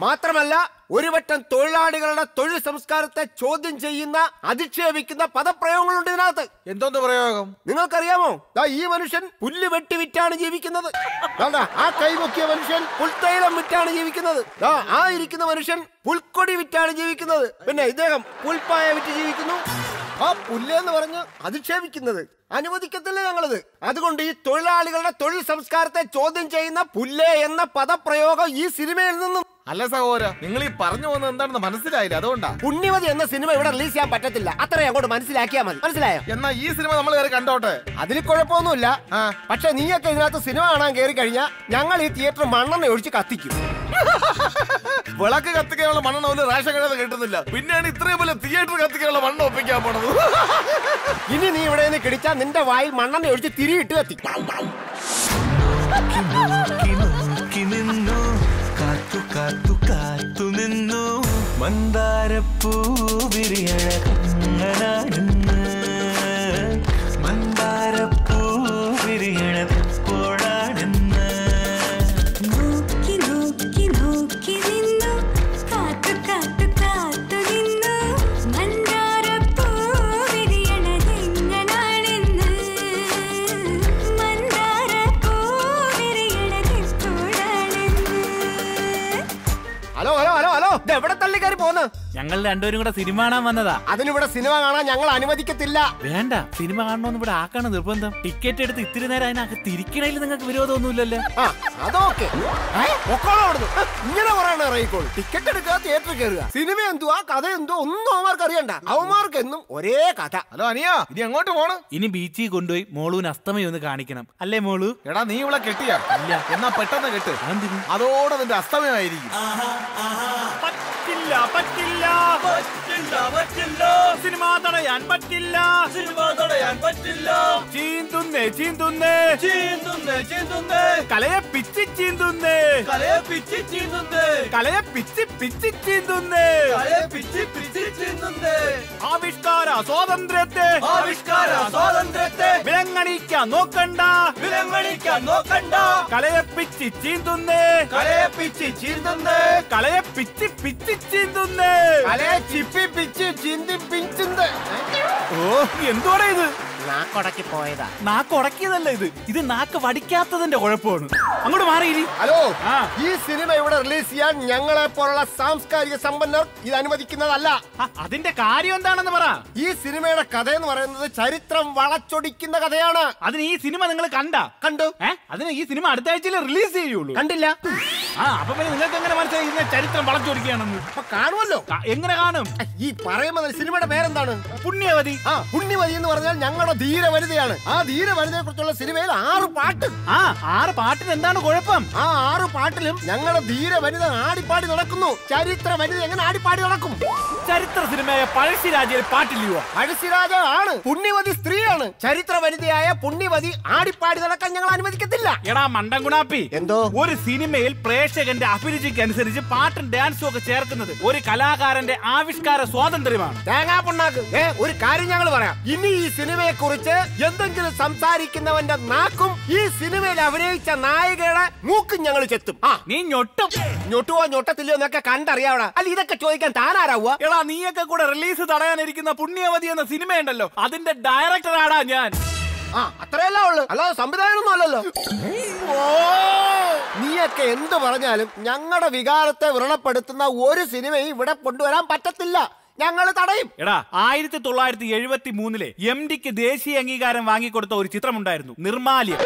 മാത്രമല്ല ഒരു വട്ടം തൊഴിലാളികളുടെ തൊഴിൽ സംസ്കാരത്തെ ചോദ്യം ചെയ്യുന്ന അധിക്ഷേപിക്കുന്ന പദപ്രയോഗങ്ങളുണ്ട് ഇതിനകത്ത്. എന്തോന്ന് പ്രയോഗം? നിങ്ങൾക്കറിയാമോ? ഈ മനുഷ്യൻ പുല്ല് വെട്ടി വിറ്റാണ് ജീവിക്കുന്നത്. ആ കൈമുക്കിയ മനുഷ്യൻ പുൽത്തൈലം വിറ്റാണ് ജീവിക്കുന്നത്. ആ ഇരിക്കുന്ന മനുഷ്യൻ പുൽക്കൊടി വിറ്റാണ് ജീവിക്കുന്നത്. പിന്നെ ഇദ്ദേഹം പുൽപ്പായ വിറ്റ് ജീവിക്കുന്നു. ആ പുല്ല് എന്ന് പറഞ്ഞ് അധിക്ഷേപിക്കുന്നത്. അനുവദിക്കത്തില്ല ഞങ്ങളിത്. അതുകൊണ്ട് ഈ തൊഴിലാളികളുടെ തൊഴിൽ സംസ്കാരത്തെ ചോദ്യം ചെയ്യുന്ന പുല്ലേ എന്ന പദപ്രയോഗം ഈ സിനിമയിൽ നിന്നും അല്ല സഹോദര നിങ്ങൾ ഈ പറഞ്ഞു പോകുന്നത് എന്താണെന്ന് മനസ്സിലായില്ല അതുകൊണ്ടാ. പുണ്യവതി എന്ന സിനിമ ഇവിടെ റിലീസ് ചെയ്യാൻ പറ്റത്തില്ല. അത്രയും അങ്ങോട്ട് മനസ്സിലാക്കിയാൽ മതി. മനസ്സിലായോ? എന്നാ ഈ സിനിമ നമ്മൾ കയറി കണ്ടോട്ടെ? അതിൽ കുഴപ്പമൊന്നുമില്ല. പക്ഷെ നീയൊക്കെ ഇതിനകത്ത് സിനിമ കാണാൻ കയറി കഴിഞ്ഞാൽ ഞങ്ങൾ ഈ തിയേറ്റർ മണ്ണെണ്ണ ഒഴിച്ച് കത്തിക്കും. വിളക്ക് കത്തിക്കാനുള്ള മണ്ണെണ്ണ ഒരു റേഷൻ കടയിൽ കിട്ടുന്നില്ല. പിന്നെയാണ് ഇത്രയും പോലെ തിയേറ്റർ കത്തിക്കാനുള്ള മണ്ണ് ഒപ്പിക്കാൻ പോണത്. ഇനി നീ ഇവിടെ നിന്ന് കിടിച്ചാൽ നിന്റെ വായിൽ മണ്ണെണ്ണ ഒഴിച്ച് തിരിയിട്ട് കത്തി. കാത്തു നിന്നു. മന്ദാരപ്പൂ ബിരിയാണി എവിടെ തള്ളി കയറി പോന്ന്? ഞങ്ങൾ രണ്ടുപേരും കൂടെ സിനിമ കാണാൻ വന്നതാ. അതിനിവിടെ സിനിമ കാണാൻ ഞങ്ങൾ അനുവദിക്കത്തില്ല. വേണ്ട സിനിമ കാണണമെന്ന് ഇവിടെ ആക്കണം നിർബന്ധം. ടിക്കറ്റ് എടുത്ത് ഇത്തിരി നേരം അതിനകത്ത് ഇരിക്കണേൽ നിങ്ങൾക്ക് വിരോധമൊന്നുമില്ലല്ലോ? അതൊക്കെ ഇങ്ങനെ പറയണ ഇറങ്ങിക്കോളൂ. ടിക്കറ്റ് എടുക്കുക തിയേറ്ററിൽ കയറുക. സിനിമ എന്തുവാ കഥ എന്തോ ഒന്നും അവന്മാർക്ക് അറിയണ്ട. അവന്മാർക്ക് എന്നും ഒരേ കഥ. ഹലോ അനിയാ ഇനി എങ്ങോട്ട് പോണ്? ഇനി ബീച്ചിൽ കൊണ്ടുപോയി മോളൂന് അസ്തമയം ഒന്ന് കാണിക്കണം. അല്ലേ മോളു? എടാ നീ ഇവിടെ കെട്ടിയാ. ഇല്ല. എന്നാ പെട്ടെന്ന് കെട്ട്. അതോടെ നിന്റെ അസ്തമയമായിരിക്കും. പറ്റില്ല പറ്റില്ല. സിനിമ തടയാൻ പറ്റില്ല. സിനിമ തടയാൻ പറ്റില്ല. ചീന്തുന്നേ ചീന്തുന്നേ. ചീന്തുന്നേ ചീന്തുന്നേ. കലയെ പിച്ചി ചീന്തുന്നേ. കലയെ പിച്ചി ചീന്തുന്നേ. കലയെ പിച്ചി പിച്ചി ചീന്തുന്നേ. കലയെ പിച്ചി പിച്ചി ചീന്തുന്നേ. ആവിഷ്കാര സ്വാതന്ത്ര്യത്തെ. ആവിഷ്കാര സ്വാതന്ത്ര്യത്തെ. വിലങ്ങണിക്കാൻ നോക്കണ്ട. വിലങ്ങണിക്കാൻ നോക്കണ്ട. കലയെ പിച്ചി ചീന്തുന്നേ. കലയെ പിച്ചി ചീന്തുന്നേ. കലയെ പിച്ചി പിച്ചി ചീന്തുന്നേ. കലയെ ചിപ്പി പിച്ച് ചിന്തി പിഞ്ചുന്നത് ഓ എന്തോടാ ഇത്? നാക്കൊടക്കി പോയതാ. നാക്കൊടക്കിയതല്ല ഇത്. ഇത് നാക്ക് വടിക്കാത്തതിന്റെ കുഴപ്പമാണ്. അങ്ങോട്ട് മാറിയിരി ഹലോ ഈ സിനിമ ഇവിടെ റിലീസ് ചെയ്യാൻ ഞങ്ങളെ പോലുള്ള സാംസ്കാരിക സമ്പന്നർ ഇത് അനുവദിക്കുന്നതല്ല. അതിന്റെ കാര്യം എന്താണെന്ന് പറ. ഈ സിനിമയുടെ കഥ എന്ന് പറയുന്നത് ചരിത്രം വളച്ചൊടിക്കുന്ന കഥയാണ്. അതിന് ഈ സിനിമ നിങ്ങൾ കണ്ട? കണ്ടു. അതിന് ഈ സിനിമ അടുത്ത ആഴ്ചയിൽ റിലീസ് ചെയ്യുള്ളൂ. കണ്ടില്ല. ആ അപ്പൊ പിന്നെ നിങ്ങൾക്ക് എങ്ങനെ മനസ്സിലായി? ഇതിന്റെ ചരിത്രം വളച്ചൊടിക്കുകയാണെന്ന്. അപ്പൊ കാണുമല്ലോ. എങ്ങനെ കാണും? ഈ പറയുമ്പോൾ സിനിമയുടെ പേരെന്താണ്? പുണ്യവതി. ആ പുണ്യവതി എന്ന് പറഞ്ഞാൽ ഞങ്ങളുടെ ധീര വനിതയാണ് ആ ധീര വനിതയെ കുറിച്ചുള്ള സിനിമയിൽ ആറ് പാട്ട്. ആ ആറ് പാട്ടിന് എന്താണ് കുഴപ്പം? ആ ആറ് പാട്ടിലും ഞങ്ങളുടെ ധീര വനിത ആടിപ്പാടി നടക്കുന്നു. ചരിത്ര വനിത എങ്ങനെ ആടിപ്പാടി നടക്കും? ചരിത്ര സിനിമയായ പഴശ്ശിരാജയിൽ പാട്ടില്ലയോ? പഴശ്ശിരാജ ആണ്. പുണ്യവതി സ്ത്രീയാണ്. ചരിത്ര വനിതയായ പുണ്യവതി ആടിപ്പാടി നടക്കാൻ ഞങ്ങൾ അനുവദിക്കത്തില്ല. എടാ മണ്ടൻ ഗുണാപ്പി എന്തോ? ഒരു സിനിമയിൽ പ്രേക്ഷകന്റെ അഭിരുചിക്ക് അനുസരിച്ച് പാട്ടും ഡാൻസും ഒക്കെ ചേർക്കുന്നത് ഒരു കലാകാരന്റെ ആവിഷ്കാര സ്വാതന്ത്ര്യമാണ്. തേങ്ങാ പൊണ്ണാക്ക് ഏ ഒരു കാര്യം ഞങ്ങൾ പറയാം. ഇനി ഈ സിനിമയെ കുറിച്ച് എന്തെങ്കിലും സംസാരിക്കുന്നവന്റെ നാക്കും ഈ സിനിമയിൽ അഭിനയിച്ച നായികയുടെ മൂക്കും ഞങ്ങൾ ചെത്തും. ആ. നീ ഞൊട്ടും. ഞൊട്ടുവോ ഞൊട്ടത്തില്ലയോ എന്നൊക്കെ കണ്ടറിയാവടാ. അല്ല ഇതൊക്കെ ചോദിക്കാൻ താനാരാവുക എടാ നീയൊക്കെ കൂടെ റിലീസ് തടയാനിരിക്കുന്ന പുണ്യവതി എന്ന സിനിമയുണ്ടല്ലോ. അതിന്റെ ഡയറക്ടറാടാ ഞാൻ. ആ അത്രയല്ല ഉള്ളു. അല്ലാതെ സംവിധാനമൊന്നും അല്ലല്ലോ. ഓ നീയൊക്കെ എന്ത് പറഞ്ഞാലും ഞങ്ങളുടെ വികാരത്തെ വ്രണപ്പെടുത്തുന്ന ഒരു സിനിമയും ഇവിടെ കൊണ്ടുവരാൻ പറ്റത്തില്ല. ഞങ്ങൾ തടയും. എടാ ആയിരത്തി തൊള്ളായിരത്തി എഴുപത്തി മൂന്നിലെ എം ഡിക്ക് ദേശീയ അംഗീകാരം വാങ്ങിക്കൊടുത്ത ഒരു ചിത്രമുണ്ടായിരുന്നു നിർമാല്യം.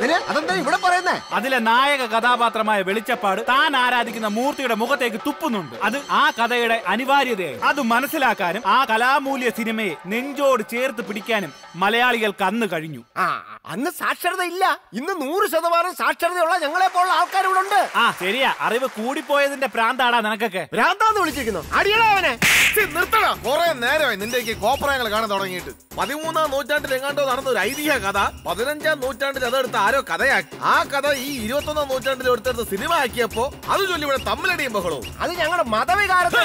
അതിന് അതെന്താ ഇവിടെ പറയുന്നേ? അതിലെ നായക കഥാപാത്രമായ വെളിച്ചപ്പാട് താൻ ആരാധിക്കുന്ന മൂർത്തിയുടെ മുഖത്തേക്ക് തുപ്പുന്നുണ്ട്. അത് ആ കഥയുടെ അനിവാര്യതയായി. അത് മനസ്സിലാക്കാനും ആ കലാമൂല്യ സിനിമയെ നെഞ്ചോട് ചേർത്ത് പിടിക്കാനും മലയാളികൾക്ക് അന്ന് കഴിഞ്ഞു. ആ അന്ന് സാക്ഷരത ഇല്ല. ഇന്ന് നൂറ് ശതമാനം സാക്ഷരതയുള്ള ഞങ്ങളെ പോലുള്ള ആൾക്കാർ ഇവിടെ ഉണ്ട്. ആ ശരിയാ. അറിവ് കൂടിപ്പോയതിന്റെ പ്രാന്താടാ നിനക്കൊക്കെ. ഭ്രാന്താന്ന് വിളിച്ചിരിക്കുന്നു. അടിയടാ അവനെ. നിർത്തണം. കുറെ നേരമായി നിന്റെ ഈ കോപ്രായങ്ങൾ കാണാൻ തുടങ്ങിയിട്ട്. പതിമൂന്നാം നൂറ്റാണ്ടിൽ എങ്ങാണ്ടോ നടന്ന ഒരു ഐതിഹ്യ കഥ പതിനഞ്ചാം നൂറ്റാണ്ടിൽ അതെടുത്ത് ആരോ കഥയാക്കി. ആ കഥ ഈ ഇരുപത്തൊന്നാം നൂറ്റാണ്ടിൽ എടുത്തെടുത്ത് സിനിമ ആക്കിയപ്പോ അത് ചൊല്ലി ഇവിടെ തമ്മിലടിയും ബഹളവും. അത് ഞങ്ങളുടെ മതവികാരത്തെ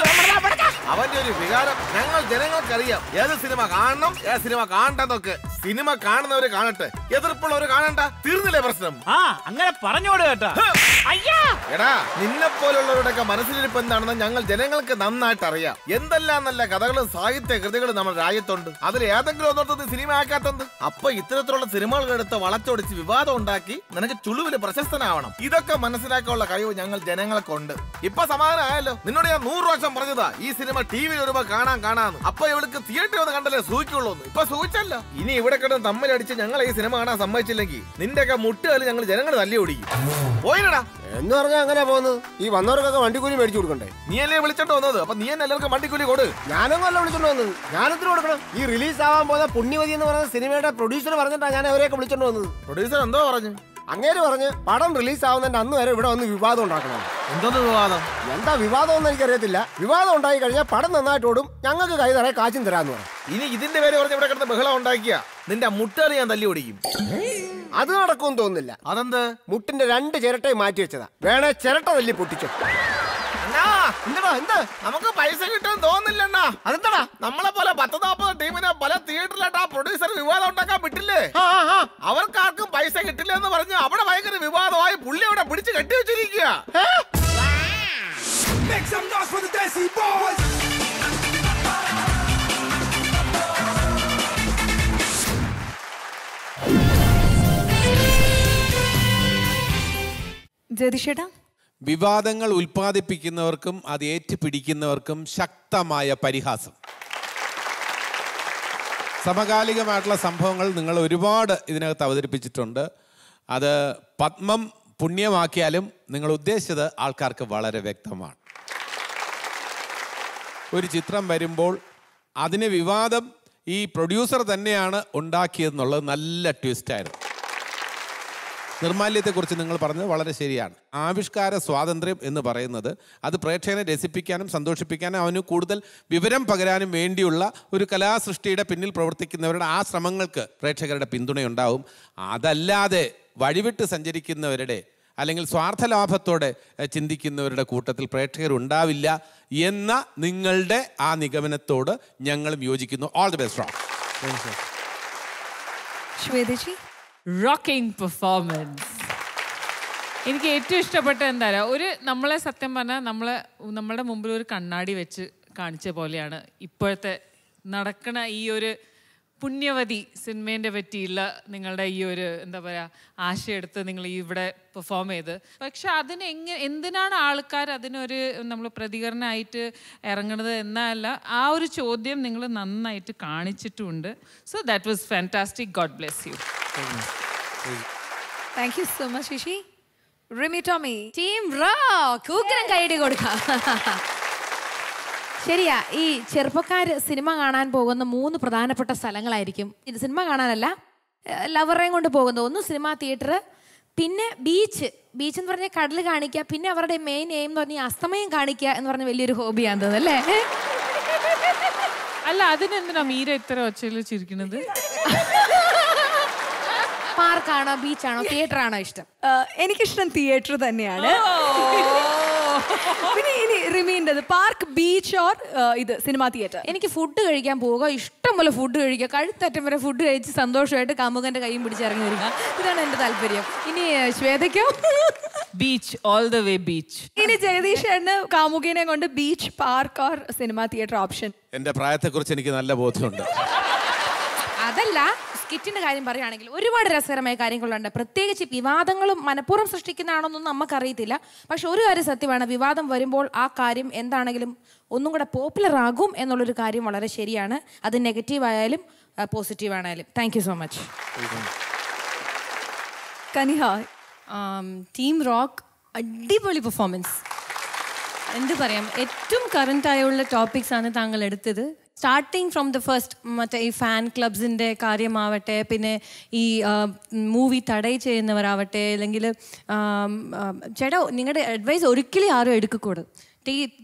അവന്റെ ഒരു വികാരം ഞങ്ങൾ ജനങ്ങൾക്കറിയാം. ഏത് സിനിമ കാണണം ഏത് സിനിമ കാണണ്ടെന്നൊക്കെ. സിനിമ കാണുന്നവര് കാണട്ടെ. എതിർപ്പുള്ളവര് കാണണ്ട. തീർന്നില്ലേ പ്രശ്നം? ആ അങ്ങനെ പറഞ്ഞോട് കേട്ടാ. എടാ നിന്നെ പോലുള്ളവരുടെയൊക്കെ മനസ്സിലിരിപ്പ് എന്താണെന്ന് ഞങ്ങൾ ജനങ്ങൾക്ക് നന്നായിട്ട് അറിയാം എന്തെല്ലാം നല്ല കഥകളും സാഹിത്യ കൃതികളും നമ്മുടെ രാജ്യത്തുണ്ട് അതിൽ ഏതെങ്കിലും ഒന്നിടത്ത് സിനിമ ആക്കാത്തത്? അപ്പൊ ഇത്തരത്തിലുള്ള സിനിമകൾ എടുത്ത് വളച്ചൊടിച്ച് വിവാദം ഉണ്ടാക്കി നിനക്ക് ചുളുവിൽ പ്രശസ്തനാവണം. ഇതൊക്കെ മനസ്സിലാക്കാനുള്ള കഴിവ് ഞങ്ങൾ ജനങ്ങൾക്കുണ്ട്. ഇപ്പൊ സമാധാനമായല്ലോ നിന്നോട് ഞാൻ നൂറ് വർഷം പറഞ്ഞതാ ഈ സിനിമ ടി വിയിൽ വരുമ്പോ കാണാൻ കാണാന്ന്. അപ്പൊ ഇവൾക്ക് തിയേറ്ററിൽ വന്ന് കണ്ടല്ലേ സൂചിക്കുള്ളൂ ഇപ്പൊ സൂചിച്ചല്ല. ഇനി ഇവിടെ കിടന്ന് തമ്മിലടിച്ച് ഞങ്ങൾ ഈ സിനിമ കാണാൻ സമ്മതിച്ചില്ലെങ്കിൽ നിന്റെയൊക്കെ മുട്ടുകാൽ ഞങ്ങൾ ജനങ്ങൾ തല്ലി ഓടിക്കും. പോയില്ലടാ എന്ന് പറഞ്ഞാൽ അങ്ങനെ പോകുന്നത്? ഈ വന്നവർക്കൊക്കെ വണ്ടിക്കൂലി മേടിച്ചു കൊടുക്കണ്ടേ? നീ അല്ലേ വിളിച്ചോണ്ട് വന്നത്? അപ്പൊ നീ തന്നെ എല്ലാവർക്കും വണ്ടിക്കൂലി കൊടു. ഞാനൊന്നും അല്ല വിളിച്ചോണ്ട് വന്നത്. ഞാനെന്തിനു കൊടുക്കണം? ഈ റിലീസ് ആവാൻ പോകുന്ന പുണ്യവതി എന്ന് പറയുന്ന സിനിമയുടെ പ്രൊഡ്യൂസർ പറഞ്ഞിട്ടാ ഞാൻ അവരെയൊക്കെ വിളിച്ചോണ്ട് വന്നത്. പ്രൊഡ്യൂസർ എന്തോ പറഞ്ഞു. അങ്ങേര് പറഞ്ഞ് പടം റിലീസ് ആവുന്നതിന്റെ അന്ന് വരെ ഇവിടെ വന്ന് വിവാദം ഉണ്ടാക്കണം. എന്തോന്ന് വിവാദം? എന്താ വിവാദം എന്ന് എനിക്കറിയത്തില്ല. വിവാദം ഉണ്ടായി കഴിഞ്ഞാൽ പടം നന്നായിട്ട് ഓടും. ഞങ്ങൾക്ക് കൈ തറയെ കാച്ചും തരാന്ന് പറഞ്ഞു ഇനി ഇതിന്റെ പേര് പറഞ്ഞ് ഇവിടെ കിടന്ന് ബഹളം ഉണ്ടാക്കിയ നിന്റെ മുട്ടേറി ഞാൻ തല്ലി ഓടിക്കും. അത് നടക്കുമെന്ന് തോന്നുന്നില്ല. അതെന്ത്? മുട്ടിന്റെ രണ്ട് ചിരട്ടയും മാറ്റി വെച്ചതാ. വേണേ ചിരട്ട തല്ലി പൊട്ടിച്ചു. എന്താ എന്ത്? നമുക്ക് പൈസ കിട്ടുമെന്ന് തോന്നില്ലണ്ണാ അതെന്താടാ? നമ്മളെ പോലെ പത്ത് നാപ്പത് ടീമിനെ പല തിയേറ്ററിലായിട്ട് ആ പ്രൊഡ്യൂസർ വിവാദം ഉണ്ടാക്കാൻ വിട്ടില്ലേ? അവർക്കാർക്കും പൈസ കിട്ടില്ല എന്ന് പറഞ്ഞ് അവിടെ ഭയങ്കര വിവാദമായി പുള്ളി അവിടെ പിടിച്ച് കെട്ടിവെച്ചിരിക്കുക Make some noise for the Desi Boys. ജ്യോതിഷേട്ടാ വിവാദങ്ങൾ ഉൽപ്പാദിപ്പിക്കുന്നവർക്കും അത് ഏറ്റുപിടിക്കുന്നവർക്കും ശക്തമായ പരിഹാസം. സമകാലികമായിട്ടുള്ള സംഭവങ്ങൾ നിങ്ങൾ ഒരുപാട് ഇതിനകത്ത് അവതരിപ്പിച്ചിട്ടുണ്ട്. അത് പത്മം പുണ്യമാക്കിയാലും നിങ്ങൾ ഉദ്ദേശിച്ചത് ആൾക്കാർക്ക് വളരെ വ്യക്തമാണ്. ഒരു ചിത്രം വരുമ്പോൾ അതിന് വിവാദം ഈ പ്രൊഡ്യൂസർ തന്നെയാണ് ഉണ്ടാക്കിയതെന്നുള്ളത് നല്ല ട്വിസ്റ്റായിരുന്നു നിർമാല്യത്തെക്കുറിച്ച് നിങ്ങൾ പറഞ്ഞത് വളരെ ശരിയാണ്. ആവിഷ്കാര സ്വാതന്ത്ര്യം എന്ന് പറയുന്നത് അത് പ്രേക്ഷകനെ രസിപ്പിക്കാനും സന്തോഷിപ്പിക്കാനും അവന് കൂടുതൽ വിവരം പകരാനും വേണ്ടിയുള്ള ഒരു കലാസൃഷ്ടിയുടെ പിന്നിൽ പ്രവർത്തിക്കുന്നവരുടെ ആ ശ്രമങ്ങൾക്ക് പ്രേക്ഷകരുടെ പിന്തുണയുണ്ടാവും. അതല്ലാതെ വഴിവിട്ട് സഞ്ചരിക്കുന്നവരുടെ അല്ലെങ്കിൽ സ്വാർത്ഥ ലാഭത്തോടെ എഹ്, ചിന്തിക്കുന്നവരുടെ കൂട്ടത്തിൽ പ്രേക്ഷകരുണ്ടാവില്ല എന്ന നിങ്ങളുടെ ആ നിഗമനത്തോട് ഞങ്ങളും യോജിക്കുന്നു. ഓൾ ദി ബെസ്റ്റ് ശ്വേതജി റോക്കിംഗ് പെർഫോമൻസ് എനിക്ക് ഏറ്റവും ഇഷ്ടപ്പെട്ട എന്താ പറയുക ഒരു നമ്മളെ സത്യം പറഞ്ഞാൽ നമ്മളെ നമ്മുടെ മുമ്പിൽ ഒരു കണ്ണാടി വെച്ച് കാണിച്ച പോലെയാണ് ഇപ്പോഴത്തെ നടക്കുന്ന ഈ ഒരു പുണ്യവതി സിനിമേന്റെ പറ്റിയുള്ള നിങ്ങളുടെ ഈ ഒരു എന്താ പറയുക ആശയെടുത്ത് നിങ്ങൾ ഈ ഇവിടെ പെർഫോം ചെയ്ത്. പക്ഷെ അതിന് എങ്ങ എന്തിനാണ് ആൾക്കാർ അതിനൊരു നമ്മൾ പ്രതികരണമായിട്ട് ഇറങ്ങുന്നത് എന്നല്ല ആ ഒരു ചോദ്യം നിങ്ങൾ നന്നായിട്ട് കാണിച്ചിട്ടുമുണ്ട് so that was fantastic God bless you thank you so much ശിശി Rimi Tomy team rock ഉഗ്രം കൈയടി കൊടുക്കാം. ശരിയാ ഈ ചെറുപ്പക്കാർ സിനിമ കാണാൻ പോകുന്ന മൂന്ന് പ്രധാനപ്പെട്ട സ്ഥലങ്ങളായിരിക്കും. ഇത് സിനിമ കാണാനല്ല ലവറേയും കൊണ്ട് പോകുന്നത്. ഒന്ന് സിനിമാ തിയേറ്റർ പിന്നെ ബീച്ച് ബീച്ച് എന്ന് പറഞ്ഞാൽ കടൽ കാണിക്കുക പിന്നെ അവരുടെ മെയിൻ എയിം എന്ന് പറഞ്ഞാൽ അസ്തമയം കാണിക്കുക എന്ന് പറഞ്ഞ വലിയൊരു ഹോബിയാണ് അല്ലേ? അല്ല അതിനെന്തിനാ മീര ഇത്ര ഒച്ചയിൽ ചിരിക്കുന്നത് പാർക്കാണോ ബീച്ചാണോ തിയേറ്റർ ആണോ ഇഷ്ടം എനിക്കിഷ്ടം തിയേറ്റർ തന്നെയാണ്. പിന്നെ ഇനി റിമീന്റെത് പാർക്ക് ബീച്ച് ഓർ ഇത് സിനിമാ തിയേറ്റർ? എനിക്ക് ഫുഡ് കഴിക്കാൻ പോവുക ഇഷ്ടംപോലെ ഫുഡ് കഴിക്കുക. കഴുത്തറ്റം വരെ ഫുഡ് കഴിച്ച് സന്തോഷമായിട്ട് കാമുകന്റെ കൈയും പിടിച്ചിറങ്ങി വരിക ഇതാണ് എന്റെ താല്പര്യം. ഇനി ശ്വേതയ്ക്കോ? Beach all the way beach ഇനി ജഗദീഷ് ഏട്ടന് കാമുകിനെ കൊണ്ട് beach park or cinema theatre option. എന്റെ പ്രായത്തെക്കുറിച്ച് എനിക്ക് നല്ല ബോധ്യമുണ്ട്. അതല്ല സ്കിറ്റിന്റെ കാര്യം പറയുകയാണെങ്കിൽ ഒരുപാട് രസകരമായ കാര്യങ്ങളുണ്ട്. പ്രത്യേകിച്ച് വിവാദങ്ങളും മനഃപൂർവം സൃഷ്ടിക്കുന്നതാണെന്നൊന്നും നമുക്കറിയത്തില്ല. പക്ഷെ ഒരു കാര്യം സത്യമാണ് വിവാദം വരുമ്പോൾ ആ കാര്യം എന്താണെങ്കിലും ഒന്നും കൂടെ പോപ്പുലർ ആകും എന്നുള്ളൊരു കാര്യം വളരെ ശരിയാണ്. അത് നെഗറ്റീവ് ആയാലും പോസിറ്റീവ് ആണായാലും thank so much Kaniha team rock അടിപൊളി പെർഫോമൻസ് എന്ത് പറയാം? ഏറ്റവും കറണ്ട് ആയുള്ള ടോപ്പിക്സ് ആണ് താങ്കൾ എടുത്തത്. സ്റ്റാർട്ടിങ് ഫ്രം ദ ഫസ്റ്റ് മറ്റേ ഈ ഫാൻ ക്ലബ്സിൻ്റെ കാര്യമാവട്ടെ പിന്നെ ഈ മൂവി തടൈ ചെയ്യുന്നവരാവട്ടെ അല്ലെങ്കിൽ ചേട്ടാ നിങ്ങളുടെ അഡ്വൈസ് ഒരിക്കലും ആരും എടുക്കക്കൂടും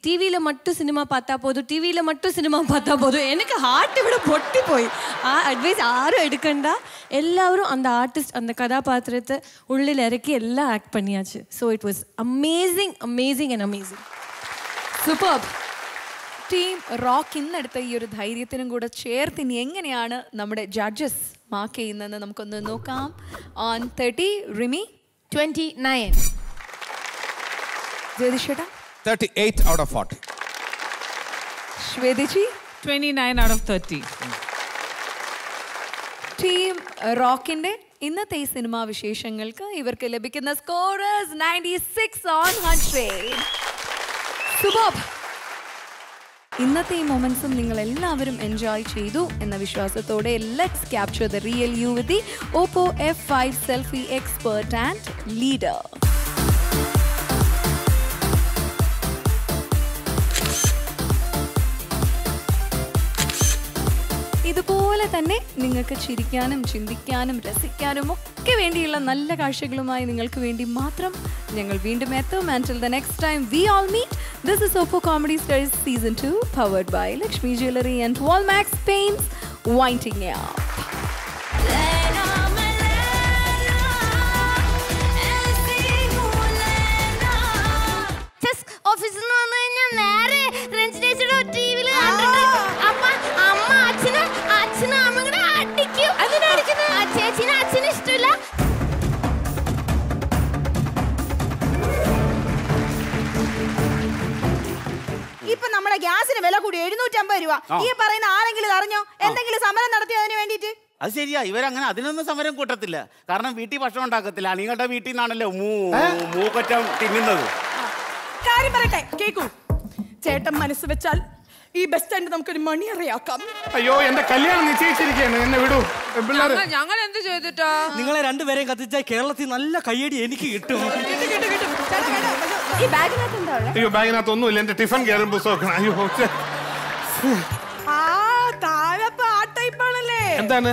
ടി വിയിൽ മറ്റും സിനിമ പാത്താ പോതും ടി വിയിൽ മറ്റും സിനിമ പാത്താ പോതും എനിക്ക് ഹാർട്ട് ഇവിടെ പൊട്ടിപ്പോയി ആ അഡ്വൈസ് ആരും എടുക്കണ്ട എല്ലാവരും അന്ത ആർട്ടിസ്റ്റ് അന്ത കഥാപാത്രത്തെ ഉള്ളിൽ ഇറക്കി എല്ലാം act പണിയാച്ച് so it was amazing amazing and amazing super team rock ഇന്നെടുത്ത ഈ ഒരു ധൈര്യത്തിനും കൂടെ ചേർത്ത് ഇനി എങ്ങനെയാണ് നമ്മുടെ ജഡ്ജസ് മാർക്ക് ചെയ്യുന്നതെന്ന് നമുക്കൊന്ന് നോക്കാം. On thirty Rimi twenty nine ജ്യോതിഷേട്ടാ thirty eight out of forty Shwetaji twenty nine out of thirty team റോക്കിന്റെ ഇന്നത്തെ ഈ സിനിമാ വിശേഷങ്ങൾക്ക് ഇവർക്ക് ലഭിക്കുന്ന scores ninety six on hundred സുബോബ്. ഇന്നത്തെ ഈ മൊമെന്റ്സും നിങ്ങൾ എല്ലാവരും എൻജോയ് ചെയ്തു എന്ന വിശ്വാസത്തോടെ let's capture the real you with the Oppo F five selfie expert and leader ഇതുപോലെ തന്നെ നിങ്ങൾക്ക് ചിരിക്കാനും ചിന്തിക്കാനും രസിക്കാനും ഒക്കെ വേണ്ടിയുള്ള നല്ല കാഴ്ചകളുമായി നിങ്ങൾക്ക് വേണ്ടി മാത്രം ഞങ്ങൾ വീണ്ടും എത്തും. And the next time we all meet this is Oppo comedy stars season two powered by Lakshmi jewellery and Walmax പെയിൻസ് വൈൻഡിങ് ചെസ് കൂടി എഴുന്നൂറ്റമ്പത് രൂപ. ഈ പറയുന്ന ആരെങ്കിലും ഇത് അറിഞ്ഞോ? എന്തെങ്കിലും സമരം നടത്തിയോ അതിന് വേണ്ടിയിട്ട്? അത് ശരിയാ. ഇവരങ്ങനെ അതിനൊന്നും സമരം കൂട്ടത്തില്ല. കാരണം വീട്ടിൽ ഭക്ഷണം ഉണ്ടാക്കത്തില്ല. നിങ്ങളുടെ വീട്ടിൽ നിന്നാണല്ലോ മൂ മൂക്കറ്റം തിന്നുന്നത്. കാര്യം പറയട്ടെ. കേക്കൂ. ചേട്ടൻ മനസ്സ് വെച്ചാൽ ഈ ബസ് സ്റ്റാൻഡ് നമുക്കൊരു മണിയറയാക്കാം. അയ്യോ എന്റെ കല്യാണം നിശ്ചയിച്ചിരിക്കുകയാണ്. എന്നെ വിടൂ. ഞങ്ങൾ എന്ത് ചെയ്തിട്ടാ? നിങ്ങളെ രണ്ടുപേരെയും കത്തിച്ചാൽ കേരളത്തിൽ നല്ല കയ്യടി എനിക്ക് കിട്ടും. അയ്യോ ബാഗിനകത്ത് ഒന്നുമില്ല എന്റെ ടിഫൻ കയറും പുസ്തകം അയ്യോ. ആ താഴെ ആ ടൈപ്പാണല്ലേ എന്താണ്.